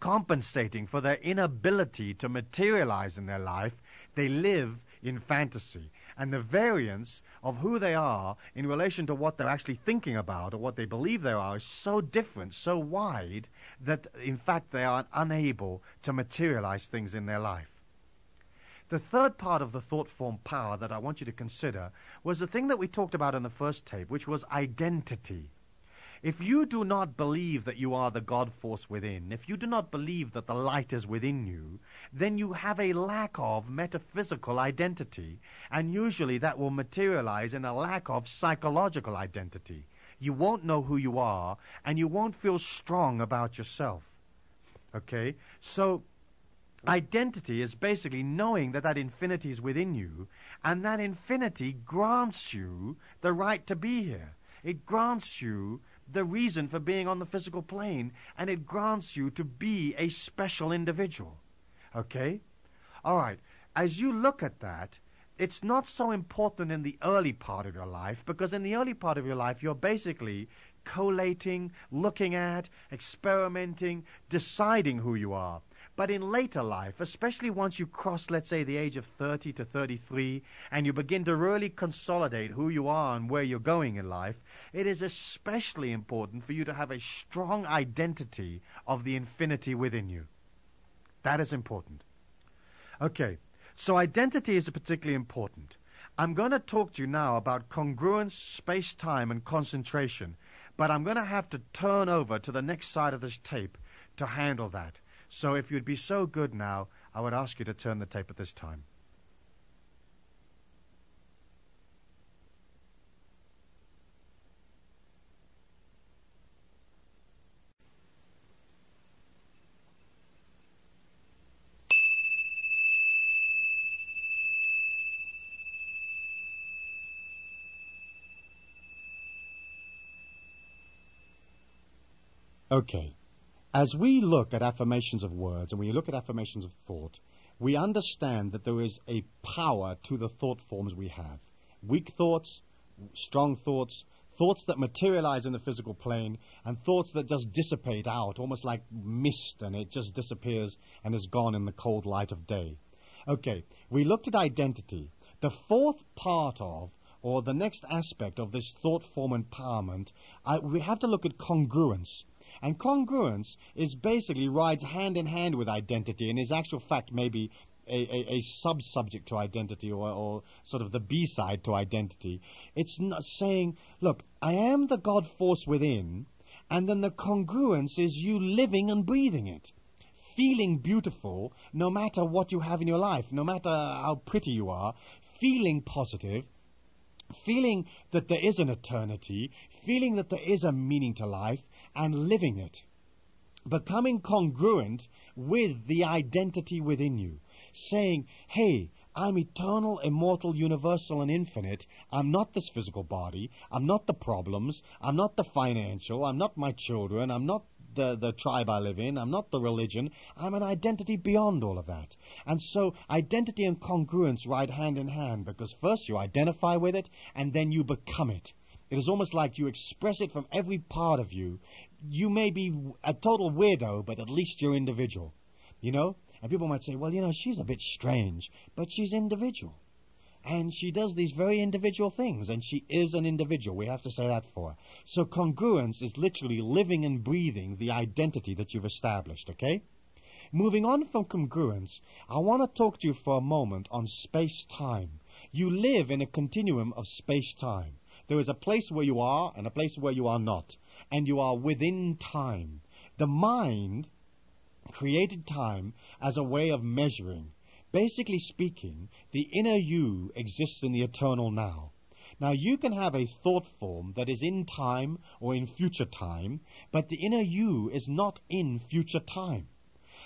compensating for their inability to materialize in their life, they live in fantasy. And the variance of who they are in relation to what they're actually thinking about or what they believe they are is so different, so wide, that in fact they are unable to materialize things in their life. The third part of the thought form power that I want you to consider was the thing that we talked about in the first tape, which was identity. If you do not believe that you are the God force within, if you do not believe that the light is within you, then you have a lack of metaphysical identity, and usually that will materialize in a lack of psychological identity. You won't know who you are, and you won't feel strong about yourself. Okay? So, identity is basically knowing that that infinity is within you, and that infinity grants you the right to be here. It grants you the reason for being on the physical plane, and it grants you to be a special individual. Okay? Alright, as you look at that, it's not so important in the early part of your life, because in the early part of your life, you're basically collating, looking at, experimenting, deciding who you are. But in later life, especially once you cross, let's say, the age of 30 to 33, and you begin to really consolidate who you are and where you're going in life, it is especially important for you to have a strong identity of the infinity within you. That is important. Okay, so identity is particularly important. I'm going to talk to you now about congruence, space time, and concentration, but I'm going to have to turn over to the next side of this tape to handle that. So if you'd be so good now, I would ask you to turn the tape at this time. Okay. As we look at affirmations of words and we look at affirmations of thought, we understand that there is a power to the thought forms we have. Weak thoughts, strong thoughts, thoughts that materialize in the physical plane, and thoughts that just dissipate out, almost like mist, and it just disappears and is gone in the cold light of day. Okay, we looked at identity. The fourth part of, or the next aspect of this thought form empowerment, uh, we have to look at congruence. And congruence is basically rides hand in hand with identity and is actual fact maybe a, a, a sub-subject to identity or, or sort of the B-side to identity. It's not saying, look, I am the God force within, and then the congruence is you living and breathing it. Feeling beautiful no matter what you have in your life, no matter how pretty you are, feeling positive, feeling that there is an eternity, feeling that there is a meaning to life, and living it. Becoming congruent with the identity within you. Saying, hey, I'm eternal, immortal, universal, and infinite. I'm not this physical body. I'm not the problems. I'm not the financial. I'm not my children. I'm not the, the tribe I live in. I'm not the religion. I'm an identity beyond all of that. And so identity and congruence ride hand in hand because first you identify with it and then you become it. It is almost like you express it from every part of you. You may be a total weirdo, but at least you're individual. You know? And people might say, well, you know, she's a bit strange, but she's individual. And she does these very individual things, and she is an individual. We have to say that for her. So congruence is literally living and breathing the identity that you've established, okay? Moving on from congruence, I want to talk to you for a moment on space time. You live in a continuum of space time. There is a place where you are and a place where you are not. And you are within time. The mind created time as a way of measuring. Basically speaking, the inner you exists in the eternal now. Now, you can have a thought form that is in time or in future time, but the inner you is not in future time.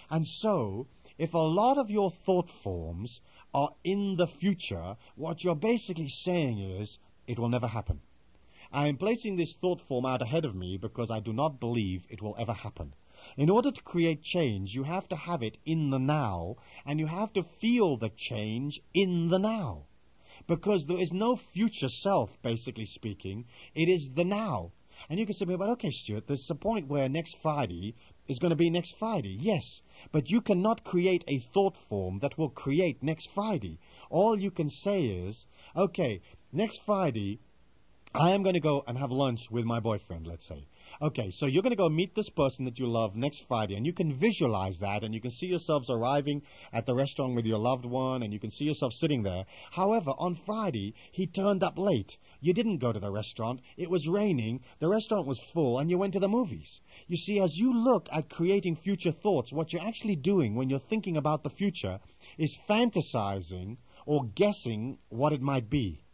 And so, if a lot of your thought forms are in the future, what you're basically saying is, it will never happen. I am placing this thought form out ahead of me because I do not believe it will ever happen. In order to create change, you have to have it in the now, and you have to feel the change in the now. Because there is no future self, basically speaking. It is the now. And you can say, but okay, Stuart, there's a point where next Friday is going to be next Friday. Yes, but you cannot create a thought form that will create next Friday. All you can say is, okay, next Friday, I am going to go and have lunch with my boyfriend, let's say. Okay, so you're going to go meet this person that you love next Friday, and you can visualize that, and you can see yourselves arriving at the restaurant with your loved one, and you can see yourself sitting there. However, on Friday, he turned up late. You didn't go to the restaurant. It was raining. The restaurant was full, and you went to the movies. You see, as you look at creating future thoughts, what you're actually doing when you're thinking about the future is fantasizing or guessing what it might be.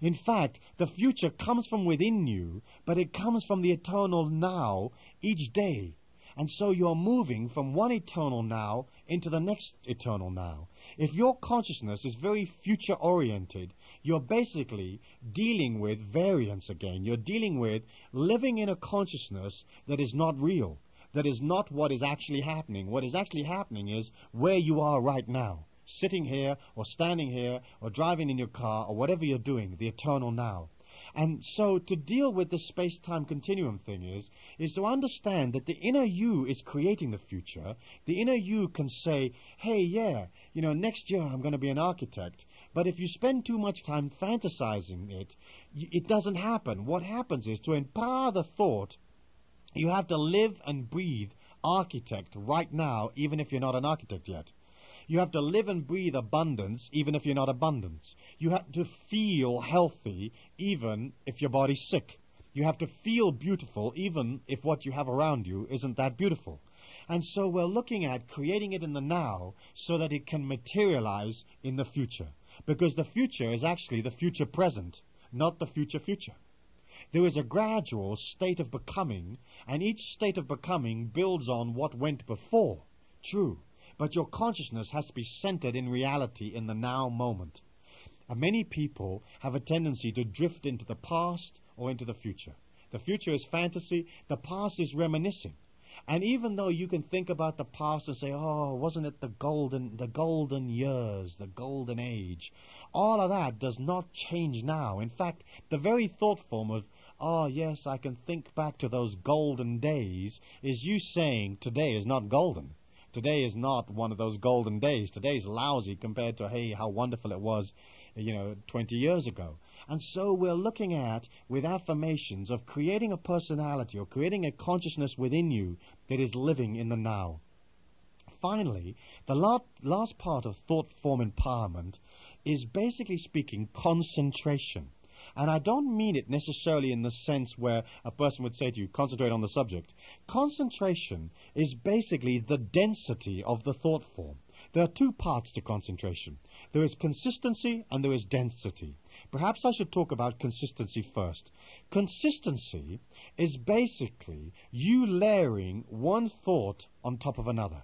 In fact, the future comes from within you, but it comes from the eternal now each day. And so you're moving from one eternal now into the next eternal now. If your consciousness is very future oriented, you're basically dealing with variance again. You're dealing with living in a consciousness that is not real, that is not what is actually happening. What is actually happening is where you are right now sitting here or standing here or driving in your car or whatever you're doing, the eternal now. And so to deal with the space-time continuum thing is, is to understand that the inner you is creating the future. The inner you can say, hey, yeah, you know, next year I'm going to be an architect. But if you spend too much time fantasizing it, it doesn't happen. What happens is to empower the thought, you have to live and breathe architect right now, even if you're not an architect yet. You have to live and breathe abundance even if you're not abundance. You have to feel healthy even if your body's sick. You have to feel beautiful even if what you have around you isn't that beautiful. And so we're looking at creating it in the now so that it can materialize in the future. Because the future is actually the future present, not the future future. There is a gradual state of becoming, and each state of becoming builds on what went before. True. But your consciousness has to be centered in reality in the now moment. And many people have a tendency to drift into the past or into the future. The future is fantasy, the past is reminiscing. And even though you can think about the past and say, "Oh, wasn't it the golden the golden years, the golden age?" All of that does not change now. In fact, the very thought form of "Oh, yes, I can think back to those golden days" is you saying today is not golden. Today is not one of those golden days. Today is lousy compared to, hey, how wonderful it was, you know, 20 years ago. And so we're looking at, with affirmations, of creating a personality or creating a consciousness within you that is living in the now. Finally, the last part of thought form empowerment is basically speaking concentration. And I don't mean it necessarily in the sense where a person would say to you, concentrate on the subject. Concentration is basically the density of the thought form. There are two parts to concentration. There is consistency and there is density. Perhaps I should talk about consistency first. Consistency is basically you layering one thought on top of another.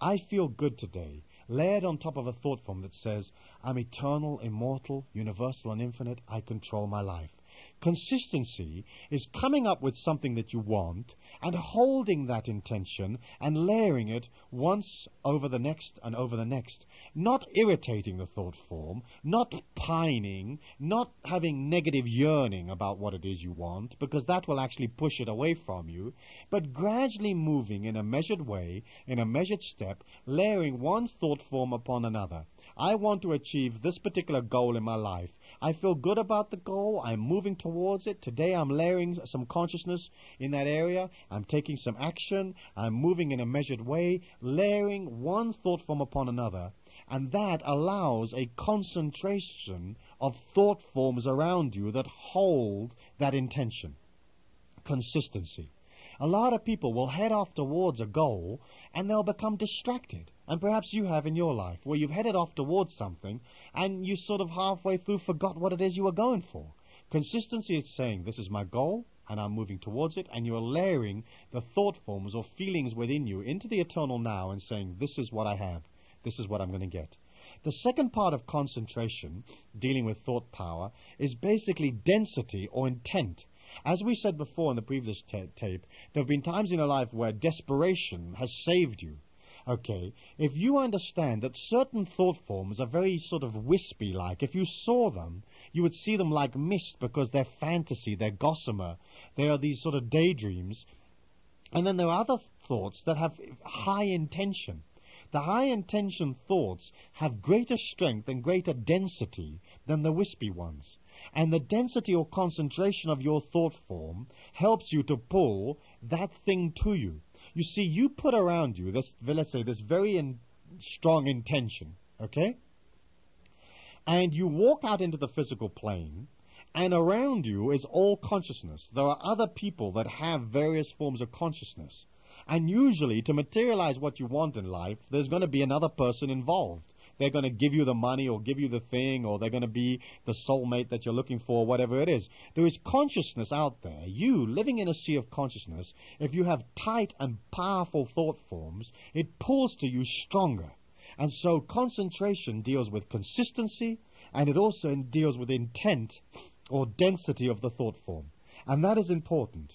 I feel good today layered on top of a thought form that says, I'm eternal, immortal, universal, and infinite. I control my life. Consistency is coming up with something that you want and holding that intention and layering it once over the next and over the next. Not irritating the thought form, not pining, not having negative yearning about what it is you want, because that will actually push it away from you, but gradually moving in a measured way, in a measured step, layering one thought form upon another. I want to achieve this particular goal in my life. I feel good about the goal. I'm moving towards it. Today I'm layering some consciousness in that area. I'm taking some action. I'm moving in a measured way, layering one thought form upon another. And that allows a concentration of thought forms around you that hold that intention. Consistency. A lot of people will head off towards a goal and they'll become distracted. And perhaps you have in your life, where you've headed off towards something and you sort of halfway through forgot what it is you were going for. Consistency is saying, this is my goal, and I'm moving towards it, and you're layering the thought forms or feelings within you into the eternal now and saying, this is what I have, this is what I'm going to get. The second part of concentration, dealing with thought power, is basically density or intent. As we said before in the previous ta- tape, there have been times in your life where desperation has saved you. Okay, if you understand that certain thought forms are very sort of wispy like, if you saw them, you would see them like mist because they're fantasy, they're gossamer, they are these sort of daydreams. And then there are other thoughts that have high intention. The high intention thoughts have greater strength and greater density than the wispy ones. And the density or concentration of your thought form helps you to pull that thing to you. You see, you put around you this, let's say, this very in, strong intention, okay? And you walk out into the physical plane, and around you is all consciousness. There are other people that have various forms of consciousness. And usually, to materialize what you want in life, there's going to be another person involved. They're going to give you the money or give you the thing or they're going to be the soulmate that you're looking for, whatever it is. There is consciousness out there. You, living in a sea of consciousness, if you have tight and powerful thought forms, it pulls to you stronger. And so concentration deals with consistency and it also deals with intent or density of the thought form. And that is important,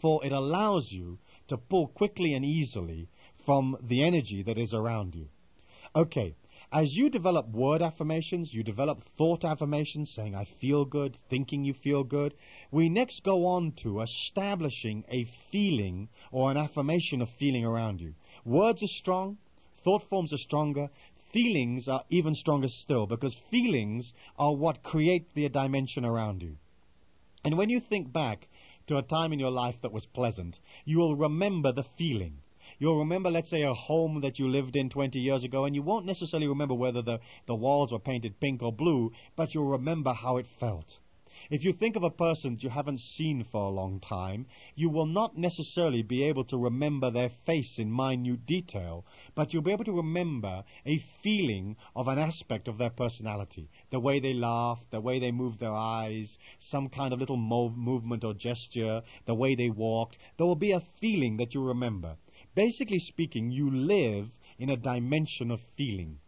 for it allows you to pull quickly and easily from the energy that is around you. Okay, as you develop word affirmations, you develop thought affirmations saying, I feel good, thinking you feel good. We next go on to establishing a feeling or an affirmation of feeling around you. Words are strong, thought forms are stronger, feelings are even stronger still because feelings are what create the dimension around you. And when you think back to a time in your life that was pleasant, you will remember the feeling. You'll remember, let's say, a home that you lived in 20 years ago, and you won't necessarily remember whether the, the walls were painted pink or blue, but you'll remember how it felt. If you think of a person that you haven't seen for a long time, you will not necessarily be able to remember their face in minute detail, but you'll be able to remember a feeling of an aspect of their personality. The way they laughed, the way they moved their eyes, some kind of little move, movement or gesture, the way they walked. There will be a feeling that you remember. Basically speaking, you live in a dimension of feeling.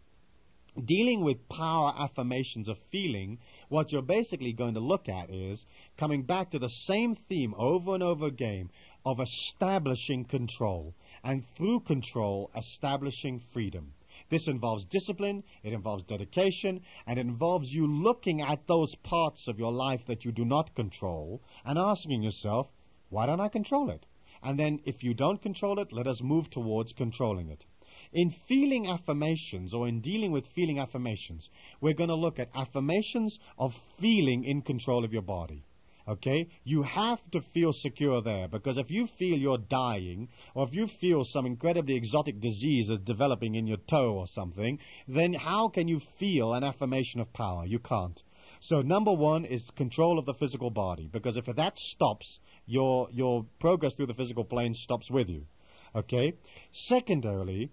Dealing with power affirmations of feeling, what you're basically going to look at is coming back to the same theme over and over again of establishing control, and through control, establishing freedom. This involves discipline, it involves dedication, and it involves you looking at those parts of your life that you do not control and asking yourself, why don't I control it? And then, if you don't control it, let us move towards controlling it. In feeling affirmations, or in dealing with feeling affirmations, we're going to look at affirmations of feeling in control of your body. Okay? You have to feel secure there because if you feel you're dying or if you feel some incredibly exotic disease is developing in your toe or something, then how can you feel an affirmation of power? You can't. So number one is control of the physical body because if that stops, your your progress through the physical plane stops with you. Okay? Secondarily,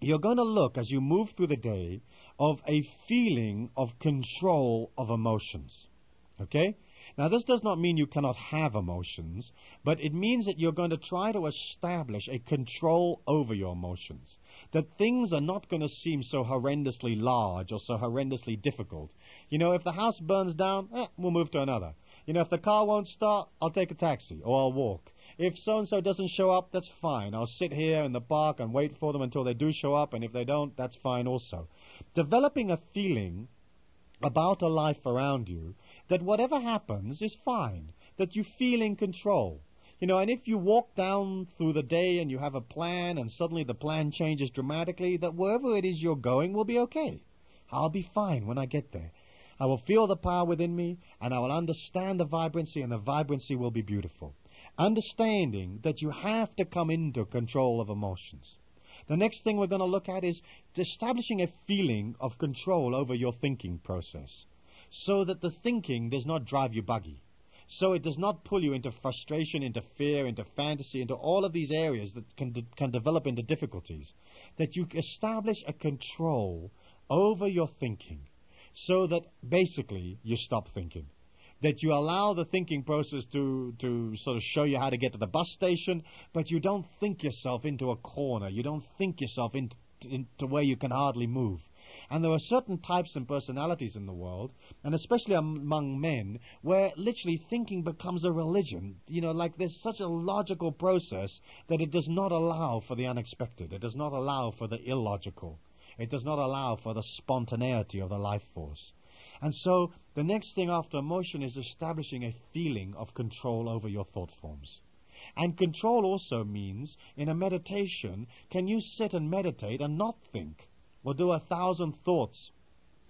you're going to look as you move through the day of a feeling of control of emotions. Okay? Now, this does not mean you cannot have emotions, but it means that you're going to try to establish a control over your emotions. That things are not going to seem so horrendously large or so horrendously difficult. You know, if the house burns down, eh, we'll move to another. You know, if the car won't start, I'll take a taxi or I'll walk. If so and so doesn't show up, that's fine. I'll sit here in the park and wait for them until they do show up, and if they don't, that's fine also. Developing a feeling about a life around you that whatever happens is fine, that you feel in control. You know, and if you walk down through the day and you have a plan and suddenly the plan changes dramatically, that wherever it is you're going will be okay. I'll be fine when I get there. I will feel the power within me, and I will understand the vibrancy, and the vibrancy will be beautiful. Understanding that you have to come into control of emotions. The next thing we're going to look at is establishing a feeling of control over your thinking process so that the thinking does not drive you buggy. So it does not pull you into frustration, into fear, into fantasy, into all of these areas that can, de- can develop into difficulties. That you establish a control over your thinking so that basically you stop thinking. that you allow the thinking process to, to sort of show you how to get to the bus station, but you don't think yourself into a corner. You don't think yourself into, into where you can hardly move. And there are certain types and personalities in the world, and especially among men, where literally thinking becomes a religion. You know, like there's such a logical process that it does not allow for the unexpected. It does not allow for the illogical. It does not allow for the spontaneity of the life force. And so the next thing after emotion is establishing a feeling of control over your thought forms. And control also means, in a meditation, can you sit and meditate and not think? Or do a thousand thoughts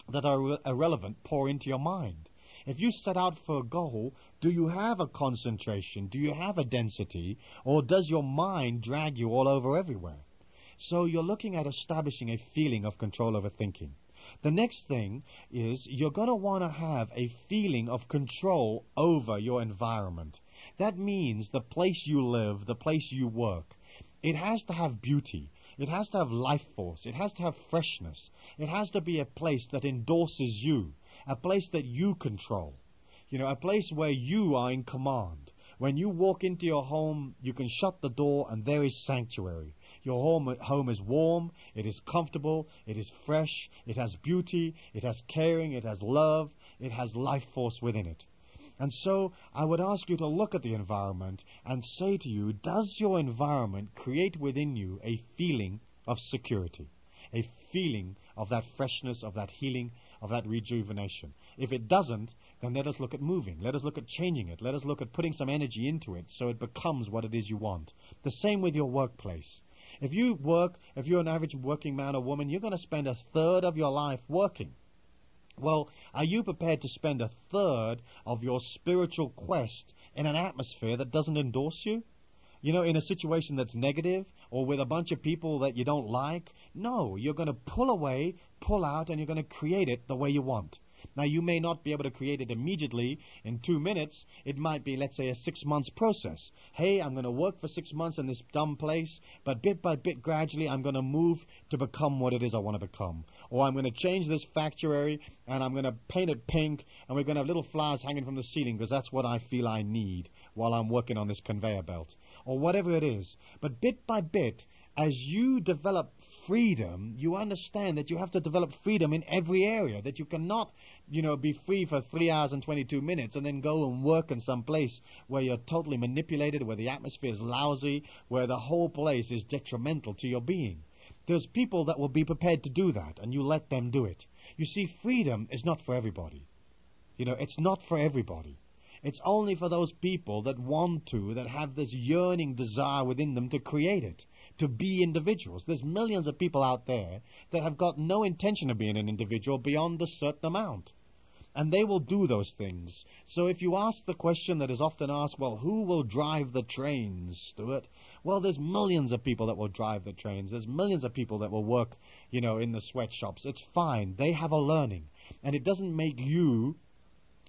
that are irrelevant pour into your mind? If you set out for a goal, do you have a concentration? Do you have a density? Or does your mind drag you all over everywhere? So you're looking at establishing a feeling of control over thinking. The next thing is you're going to want to have a feeling of control over your environment. That means the place you live, the place you work. It has to have beauty. It has to have life force. It has to have freshness. It has to be a place that endorses you, a place that you control. You know, a place where you are in command. When you walk into your home, you can shut the door and there is sanctuary. Your home, home is warm, it is comfortable, it is fresh, it has beauty, it has caring, it has love, it has life force within it. And so I would ask you to look at the environment and say to you, does your environment create within you a feeling of security? A feeling of that freshness, of that healing, of that rejuvenation. If it doesn't, then let us look at moving. Let us look at changing it. Let us look at putting some energy into it so it becomes what it is you want. The same with your workplace. If you work, if you're an average working man or woman, you're going to spend a third of your life working. Well, are you prepared to spend a third of your spiritual quest in an atmosphere that doesn't endorse you? You know, in a situation that's negative or with a bunch of people that you don't like? No, you're going to pull away, pull out, and you're going to create it the way you want. Now, you may not be able to create it immediately in two minutes. It might be, let's say, a six months process. Hey, I'm going to work for six months in this dumb place, but bit by bit, gradually, I'm going to move to become what it is I want to become. Or I'm going to change this factory and I'm going to paint it pink and we're going to have little flowers hanging from the ceiling because that's what I feel I need while I'm working on this conveyor belt. Or whatever it is. But bit by bit, as you develop freedom, you understand that you have to develop freedom in every area, that you cannot, you know, be free for three hours and 22 minutes and then go and work in some place where you're totally manipulated, where the atmosphere is lousy, where the whole place is detrimental to your being. There's people that will be prepared to do that, and you let them do it. You see, freedom is not for everybody. You know, it's not for everybody. It's only for those people that want to, that have this yearning desire within them to create it to be individuals. There's millions of people out there that have got no intention of being an individual beyond a certain amount. And they will do those things. So if you ask the question that is often asked, well, who will drive the trains, Stuart? Well, there's millions of people that will drive the trains. There's millions of people that will work, you know, in the sweatshops. It's fine. They have a learning. And it doesn't make you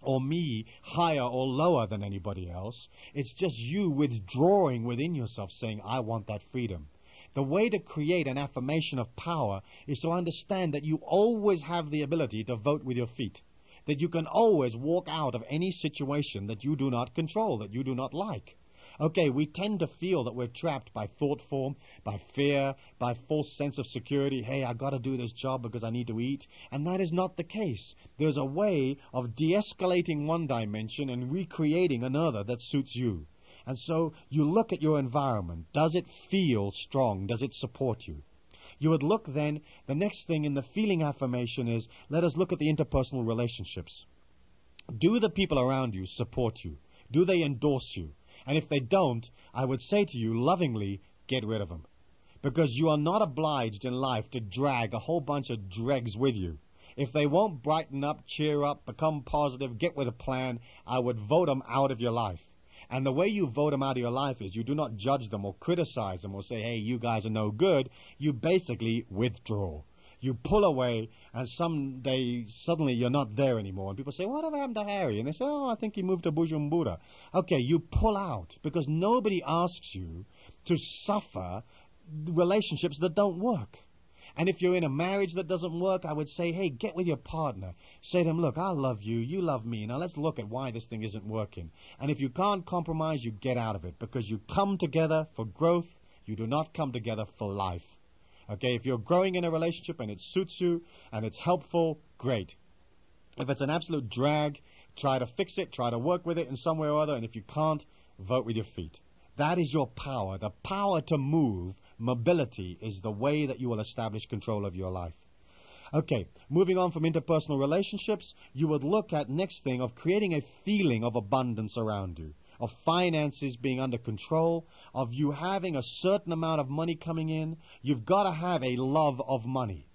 or me higher or lower than anybody else. It's just you withdrawing within yourself saying, I want that freedom. The way to create an affirmation of power is to understand that you always have the ability to vote with your feet. That you can always walk out of any situation that you do not control, that you do not like. Okay, we tend to feel that we're trapped by thought form, by fear, by false sense of security. Hey, I gotta do this job because I need to eat. And that is not the case. There's a way of de-escalating one dimension and recreating another that suits you. And so you look at your environment. Does it feel strong? Does it support you? You would look then, the next thing in the feeling affirmation is let us look at the interpersonal relationships. Do the people around you support you? Do they endorse you? And if they don't, I would say to you lovingly, get rid of them. Because you are not obliged in life to drag a whole bunch of dregs with you. If they won't brighten up, cheer up, become positive, get with a plan, I would vote them out of your life. And the way you vote them out of your life is you do not judge them or criticize them or say, hey, you guys are no good. You basically withdraw. You pull away, and someday, suddenly you're not there anymore. And people say, Whatever happened to Harry? And they say, Oh, I think he moved to Bujumbura. Okay, you pull out because nobody asks you to suffer relationships that don't work. And if you're in a marriage that doesn't work, I would say, hey, get with your partner. Say to them, look, I love you, you love me. Now let's look at why this thing isn't working. And if you can't compromise, you get out of it because you come together for growth. You do not come together for life. Okay, if you're growing in a relationship and it suits you and it's helpful, great. If it's an absolute drag, try to fix it, try to work with it in some way or other, and if you can't, vote with your feet. That is your power. The power to move, mobility, is the way that you will establish control of your life. Okay, moving on from interpersonal relationships, you would look at next thing of creating a feeling of abundance around you, of finances being under control, of you having a certain amount of money coming in. You've got to have a love of money.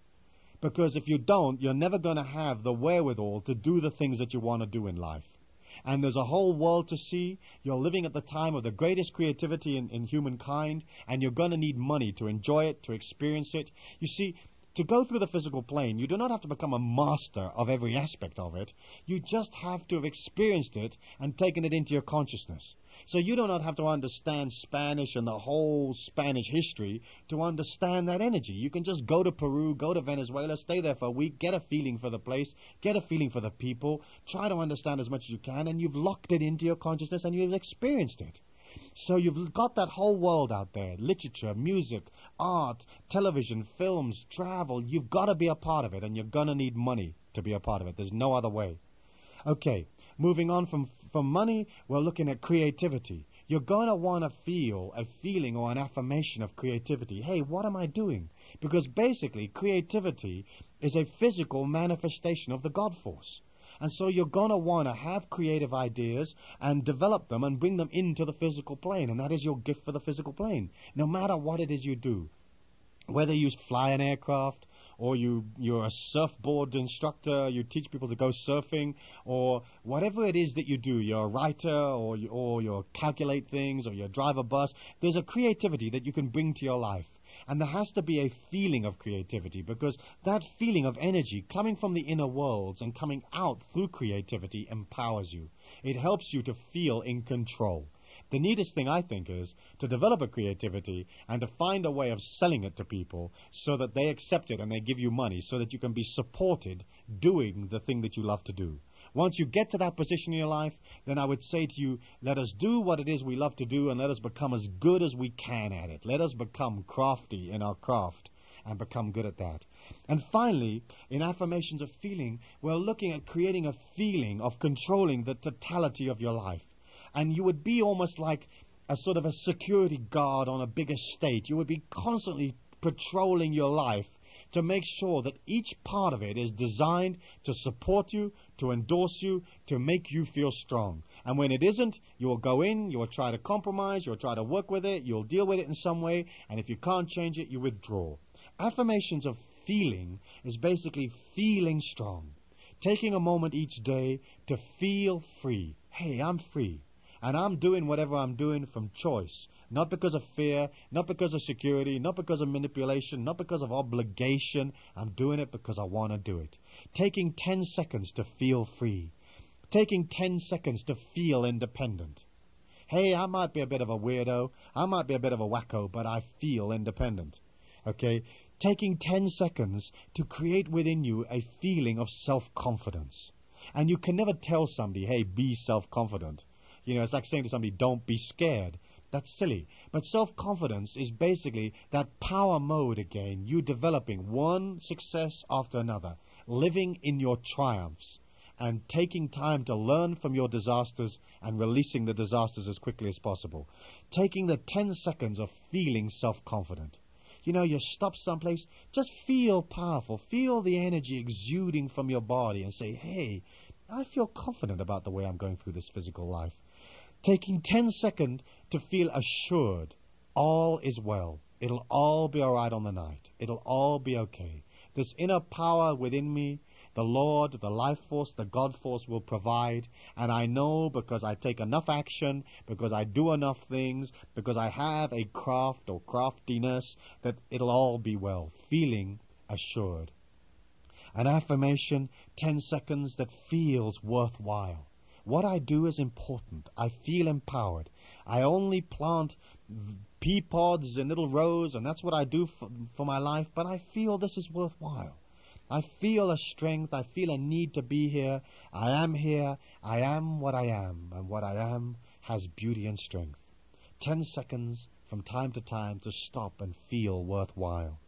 Because if you don't, you're never going to have the wherewithal to do the things that you want to do in life. And there's a whole world to see. You're living at the time of the greatest creativity in, in humankind, and you're going to need money to enjoy it, to experience it. You see, to go through the physical plane, you do not have to become a master of every aspect of it. You just have to have experienced it and taken it into your consciousness. So you do not have to understand Spanish and the whole Spanish history to understand that energy. You can just go to Peru, go to Venezuela, stay there for a week, get a feeling for the place, get a feeling for the people, try to understand as much as you can, and you've locked it into your consciousness and you've experienced it. So you've got that whole world out there literature, music, art, television, films, travel. You've got to be a part of it, and you're going to need money to be a part of it. There's no other way. Okay, moving on from for money, we're looking at creativity. You're going to want to feel a feeling or an affirmation of creativity. Hey, what am I doing? Because basically, creativity is a physical manifestation of the God force. And so you're going to want to have creative ideas and develop them and bring them into the physical plane. And that is your gift for the physical plane. No matter what it is you do, whether you fly an aircraft, or you you're a surfboard instructor, you teach people to go surfing, or whatever it is that you do, you're a writer, or you, or you calculate things, or you drive a bus. There's a creativity that you can bring to your life. And there has to be a feeling of creativity because that feeling of energy coming from the inner worlds and coming out through creativity empowers you. It helps you to feel in control. The neatest thing, I think, is to develop a creativity and to find a way of selling it to people so that they accept it and they give you money so that you can be supported doing the thing that you love to do. Once you get to that position in your life, then I would say to you, let us do what it is we love to do and let us become as good as we can at it. Let us become crafty in our craft and become good at that. And finally, in affirmations of feeling, we're looking at creating a feeling of controlling the totality of your life and you would be almost like a sort of a security guard on a big estate. You would be constantly patrolling your life to make sure that each part of it is designed to support you, to endorse you, to make you feel strong. And when it isn't, you will go in, you will try to compromise, you will try to work with it, you'll deal with it in some way, and if you can't change it, you withdraw. Affirmations of feeling is basically feeling strong. Taking a moment each day to feel free. Hey, I'm free. And I'm doing whatever I'm doing from choice. Not because of fear, not because of security, not because of manipulation, not because of obligation. I'm doing it because I want to do it. Taking 10 seconds to feel free. Taking 10 seconds to feel independent. Hey, I might be a bit of a weirdo. I might be a bit of a wacko, but I feel independent. Okay? Taking 10 seconds to create within you a feeling of self confidence. And you can never tell somebody, hey, be self confident. You know, it's like saying to somebody, don't be scared. That's silly. But self confidence is basically that power mode again, you developing one success after another, living in your triumphs, and taking time to learn from your disasters and releasing the disasters as quickly as possible. Taking the 10 seconds of feeling self confident. You know, you stop someplace, just feel powerful, feel the energy exuding from your body, and say, hey, I feel confident about the way I'm going through this physical life taking 10 seconds to feel assured all is well. It'll all be all right on the night. It'll all be okay. This inner power within me, the Lord, the life force, the God force will provide. And I know because I take enough action, because I do enough things, because I have a craft or craftiness, that it'll all be well. Feeling assured. An affirmation, 10 seconds that feels worthwhile. What I do is important. I feel empowered. I only plant pea pods in little rows, and that's what I do for, for my life, but I feel this is worthwhile. I feel a strength, I feel a need to be here. I am here, I am what I am, and what I am has beauty and strength. Ten seconds from time to time to stop and feel worthwhile.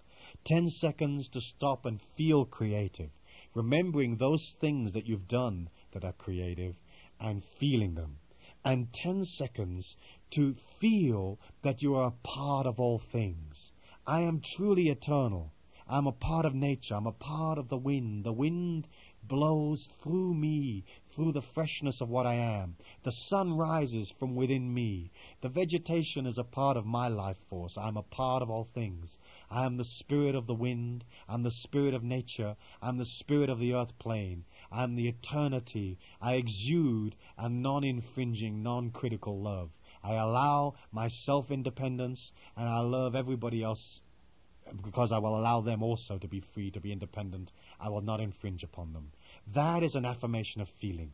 Ten seconds to stop and feel creative, remembering those things that you've done that are creative and feeling them. And ten seconds to feel that you are a part of all things. I am truly eternal. I'm a part of nature. I'm a part of the wind. The wind blows through me, through the freshness of what I am. The sun rises from within me. The vegetation is a part of my life force. I'm a part of all things. I am the spirit of the wind. I'm the spirit of nature. I'm the spirit of the earth plane. I'm the eternity. I exude a non infringing, non critical love. I allow my self independence and I love everybody else because I will allow them also to be free, to be independent. I will not infringe upon them. That is an affirmation of feeling.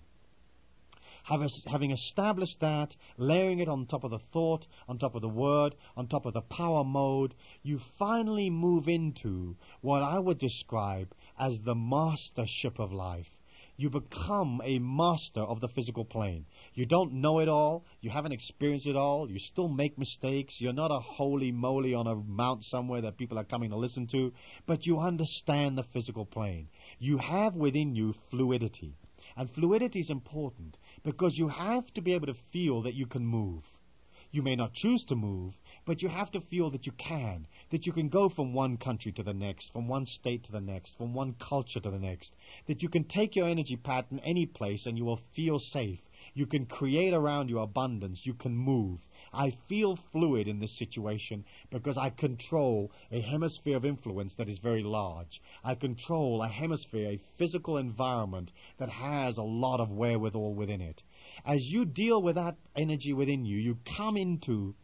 Having established that, layering it on top of the thought, on top of the word, on top of the power mode, you finally move into what I would describe as the mastership of life. You become a master of the physical plane. You don't know it all. You haven't experienced it all. You still make mistakes. You're not a holy moly on a mount somewhere that people are coming to listen to, but you understand the physical plane. You have within you fluidity. And fluidity is important because you have to be able to feel that you can move. You may not choose to move, but you have to feel that you can, that you can go from one country to the next, from one state to the next, from one culture to the next, that you can take your energy pattern any place and you will feel safe, you can create around you abundance. You can move. I feel fluid in this situation because I control a hemisphere of influence that is very large. I control a hemisphere, a physical environment that has a lot of wherewithal within it. As you deal with that energy within you, you come into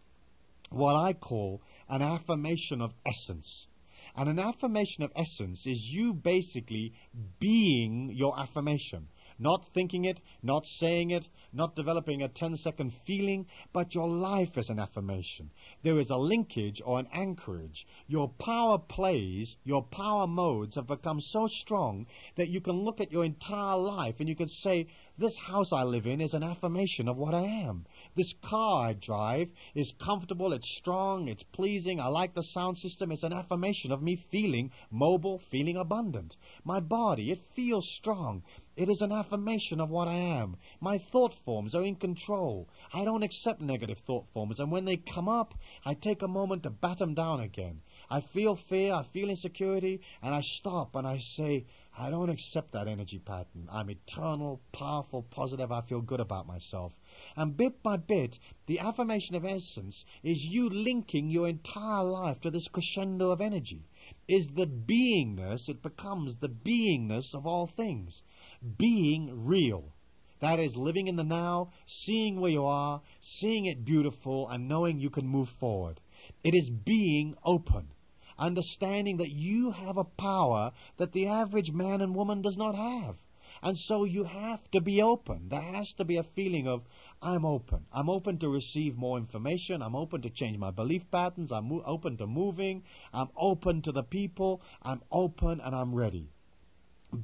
what I call an affirmation of essence. And an affirmation of essence is you basically being your affirmation. Not thinking it, not saying it, not developing a 10 second feeling, but your life is an affirmation. There is a linkage or an anchorage. Your power plays, your power modes have become so strong that you can look at your entire life and you can say, This house I live in is an affirmation of what I am. This car I drive is comfortable, it's strong, it's pleasing, I like the sound system. It's an affirmation of me feeling mobile, feeling abundant. My body, it feels strong. It is an affirmation of what I am. My thought forms are in control. I don't accept negative thought forms, and when they come up, I take a moment to bat them down again. I feel fear, I feel insecurity, and I stop and I say, I don't accept that energy pattern. I'm eternal, powerful, positive. I feel good about myself. And bit by bit, the affirmation of essence is you linking your entire life to this crescendo of energy. Is the beingness, it becomes the beingness of all things being real. That is living in the now, seeing where you are, seeing it beautiful, and knowing you can move forward. It is being open, understanding that you have a power that the average man and woman does not have. And so you have to be open. There has to be a feeling of, I'm open. I'm open to receive more information. I'm open to change my belief patterns. I'm mo- open to moving. I'm open to the people. I'm open and I'm ready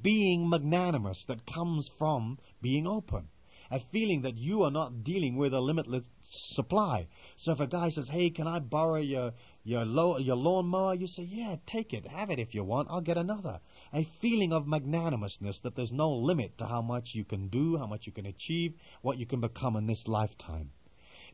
being magnanimous that comes from being open. A feeling that you are not dealing with a limitless supply. So if a guy says, "Hey, can I borrow your your low, your lawnmower?" You say, "Yeah, take it, have it if you want. I'll get another." A feeling of magnanimousness that there's no limit to how much you can do, how much you can achieve, what you can become in this lifetime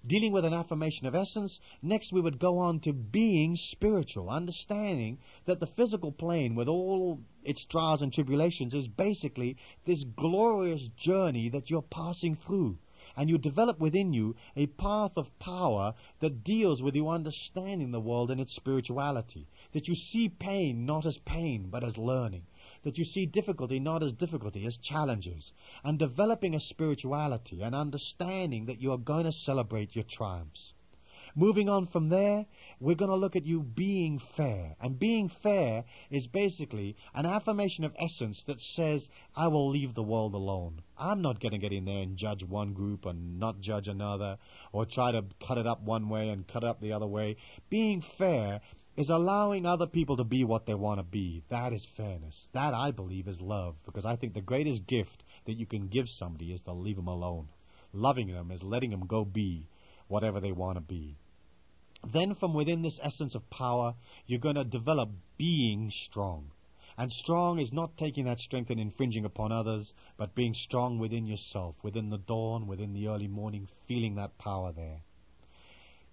dealing with an affirmation of essence. Next, we would go on to being spiritual, understanding that the physical plane, with all its trials and tribulations, is basically this glorious journey that you're passing through. And you develop within you a path of power that deals with you understanding the world and its spirituality. That you see pain not as pain, but as learning that you see difficulty not as difficulty, as challenges, and developing a spirituality and understanding that you are going to celebrate your triumphs. Moving on from there, we're going to look at you being fair. And being fair is basically an affirmation of essence that says, I will leave the world alone. I'm not going to get in there and judge one group and not judge another, or try to cut it up one way and cut it up the other way. Being fair is allowing other people to be what they want to be. That is fairness. That, I believe, is love, because I think the greatest gift that you can give somebody is to leave them alone. Loving them is letting them go be whatever they want to be. Then, from within this essence of power, you're going to develop being strong. And strong is not taking that strength and infringing upon others, but being strong within yourself, within the dawn, within the early morning, feeling that power there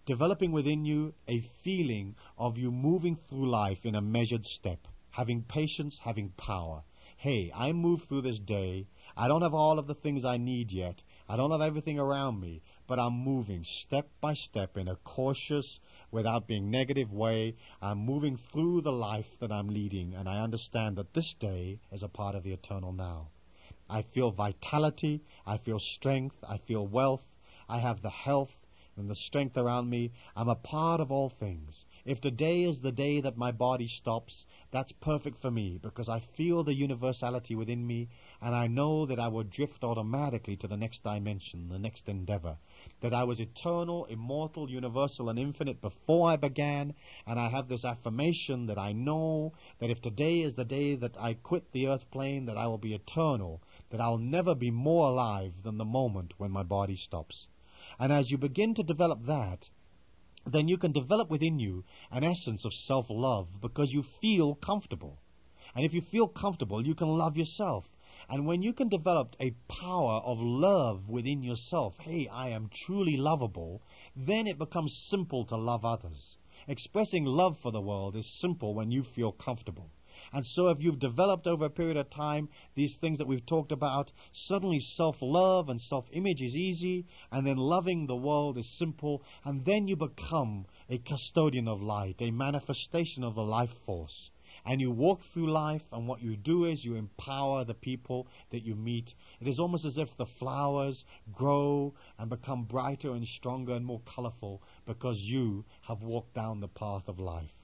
developing within you a feeling of you moving through life in a measured step, having patience, having power. Hey, I move through this day. I don't have all of the things I need yet. I don't have everything around me, but I'm moving step by step in a cautious, without being negative way. I'm moving through the life that I'm leading, and I understand that this day is a part of the eternal now. I feel vitality, I feel strength, I feel wealth, I have the health, and the strength around me. I'm a part of all things. If today is the day that my body stops, that's perfect for me because I feel the universality within me and I know that I will drift automatically to the next dimension, the next endeavor. That I was eternal, immortal, universal, and infinite before I began, and I have this affirmation that I know that if today is the day that I quit the earth plane, that I will be eternal, that I'll never be more alive than the moment when my body stops. And as you begin to develop that, then you can develop within you an essence of self love because you feel comfortable. And if you feel comfortable, you can love yourself. And when you can develop a power of love within yourself, hey, I am truly lovable, then it becomes simple to love others. Expressing love for the world is simple when you feel comfortable. And so, if you've developed over a period of time these things that we've talked about, suddenly self love and self image is easy, and then loving the world is simple, and then you become a custodian of light, a manifestation of the life force. And you walk through life, and what you do is you empower the people that you meet. It is almost as if the flowers grow and become brighter and stronger and more colorful because you have walked down the path of life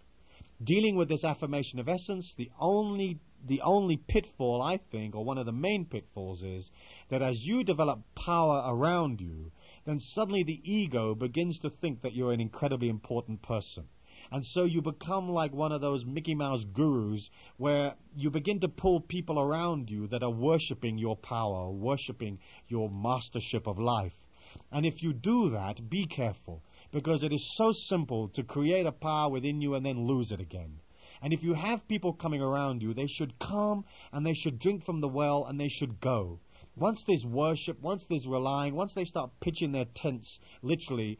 dealing with this affirmation of essence, the only the only pitfall I think, or one of the main pitfalls, is that as you develop power around you, then suddenly the ego begins to think that you're an incredibly important person. And so you become like one of those Mickey Mouse gurus where you begin to pull people around you that are worshipping your power, worshipping your mastership of life. And if you do that, be careful because it is so simple to create a power within you and then lose it again. And if you have people coming around you, they should come and they should drink from the well and they should go. Once there's worship, once there's relying, once they start pitching their tents literally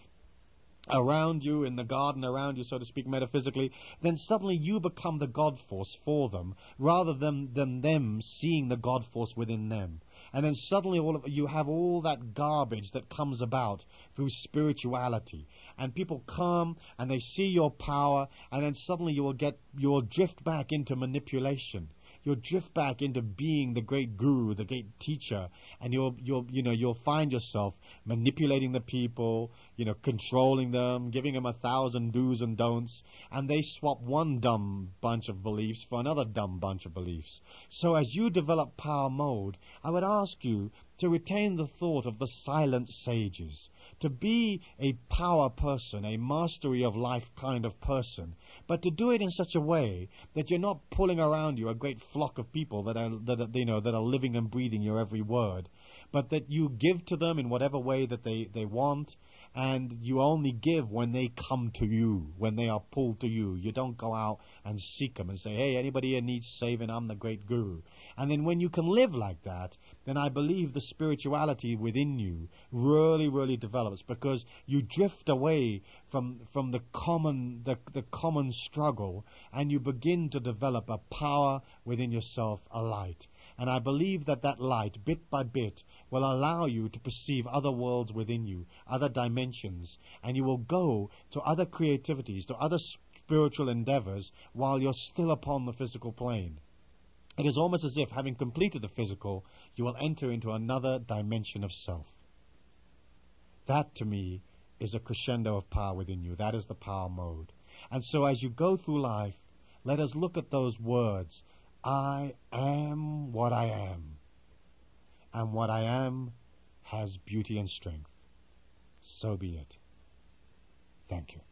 around you in the garden around you so to speak metaphysically then suddenly you become the god force for them rather than, than them seeing the god force within them and then suddenly all of you have all that garbage that comes about through spirituality and people come and they see your power and then suddenly you will get you will drift back into manipulation you'll drift back into being the great guru, the great teacher, and you'll you'll you know you'll find yourself manipulating the people, you know, controlling them, giving them a thousand do's and don'ts, and they swap one dumb bunch of beliefs for another dumb bunch of beliefs. So as you develop power mode, I would ask you to retain the thought of the silent sages, to be a power person, a mastery of life kind of person, but to do it in such a way that you're not pulling around you a great flock of people that are, that are, you know, that are living and breathing your every word, but that you give to them in whatever way that they, they want, and you only give when they come to you, when they are pulled to you. You don't go out and seek them and say, hey, anybody here needs saving, I'm the great guru. And then when you can live like that, then I believe the spirituality within you really, really develops because you drift away from, from the common, the, the common struggle and you begin to develop a power within yourself, a light. And I believe that that light, bit by bit, will allow you to perceive other worlds within you, other dimensions, and you will go to other creativities, to other spiritual endeavors while you're still upon the physical plane. It is almost as if, having completed the physical, you will enter into another dimension of self. That, to me, is a crescendo of power within you. That is the power mode. And so as you go through life, let us look at those words. I am what I am. And what I am has beauty and strength. So be it. Thank you.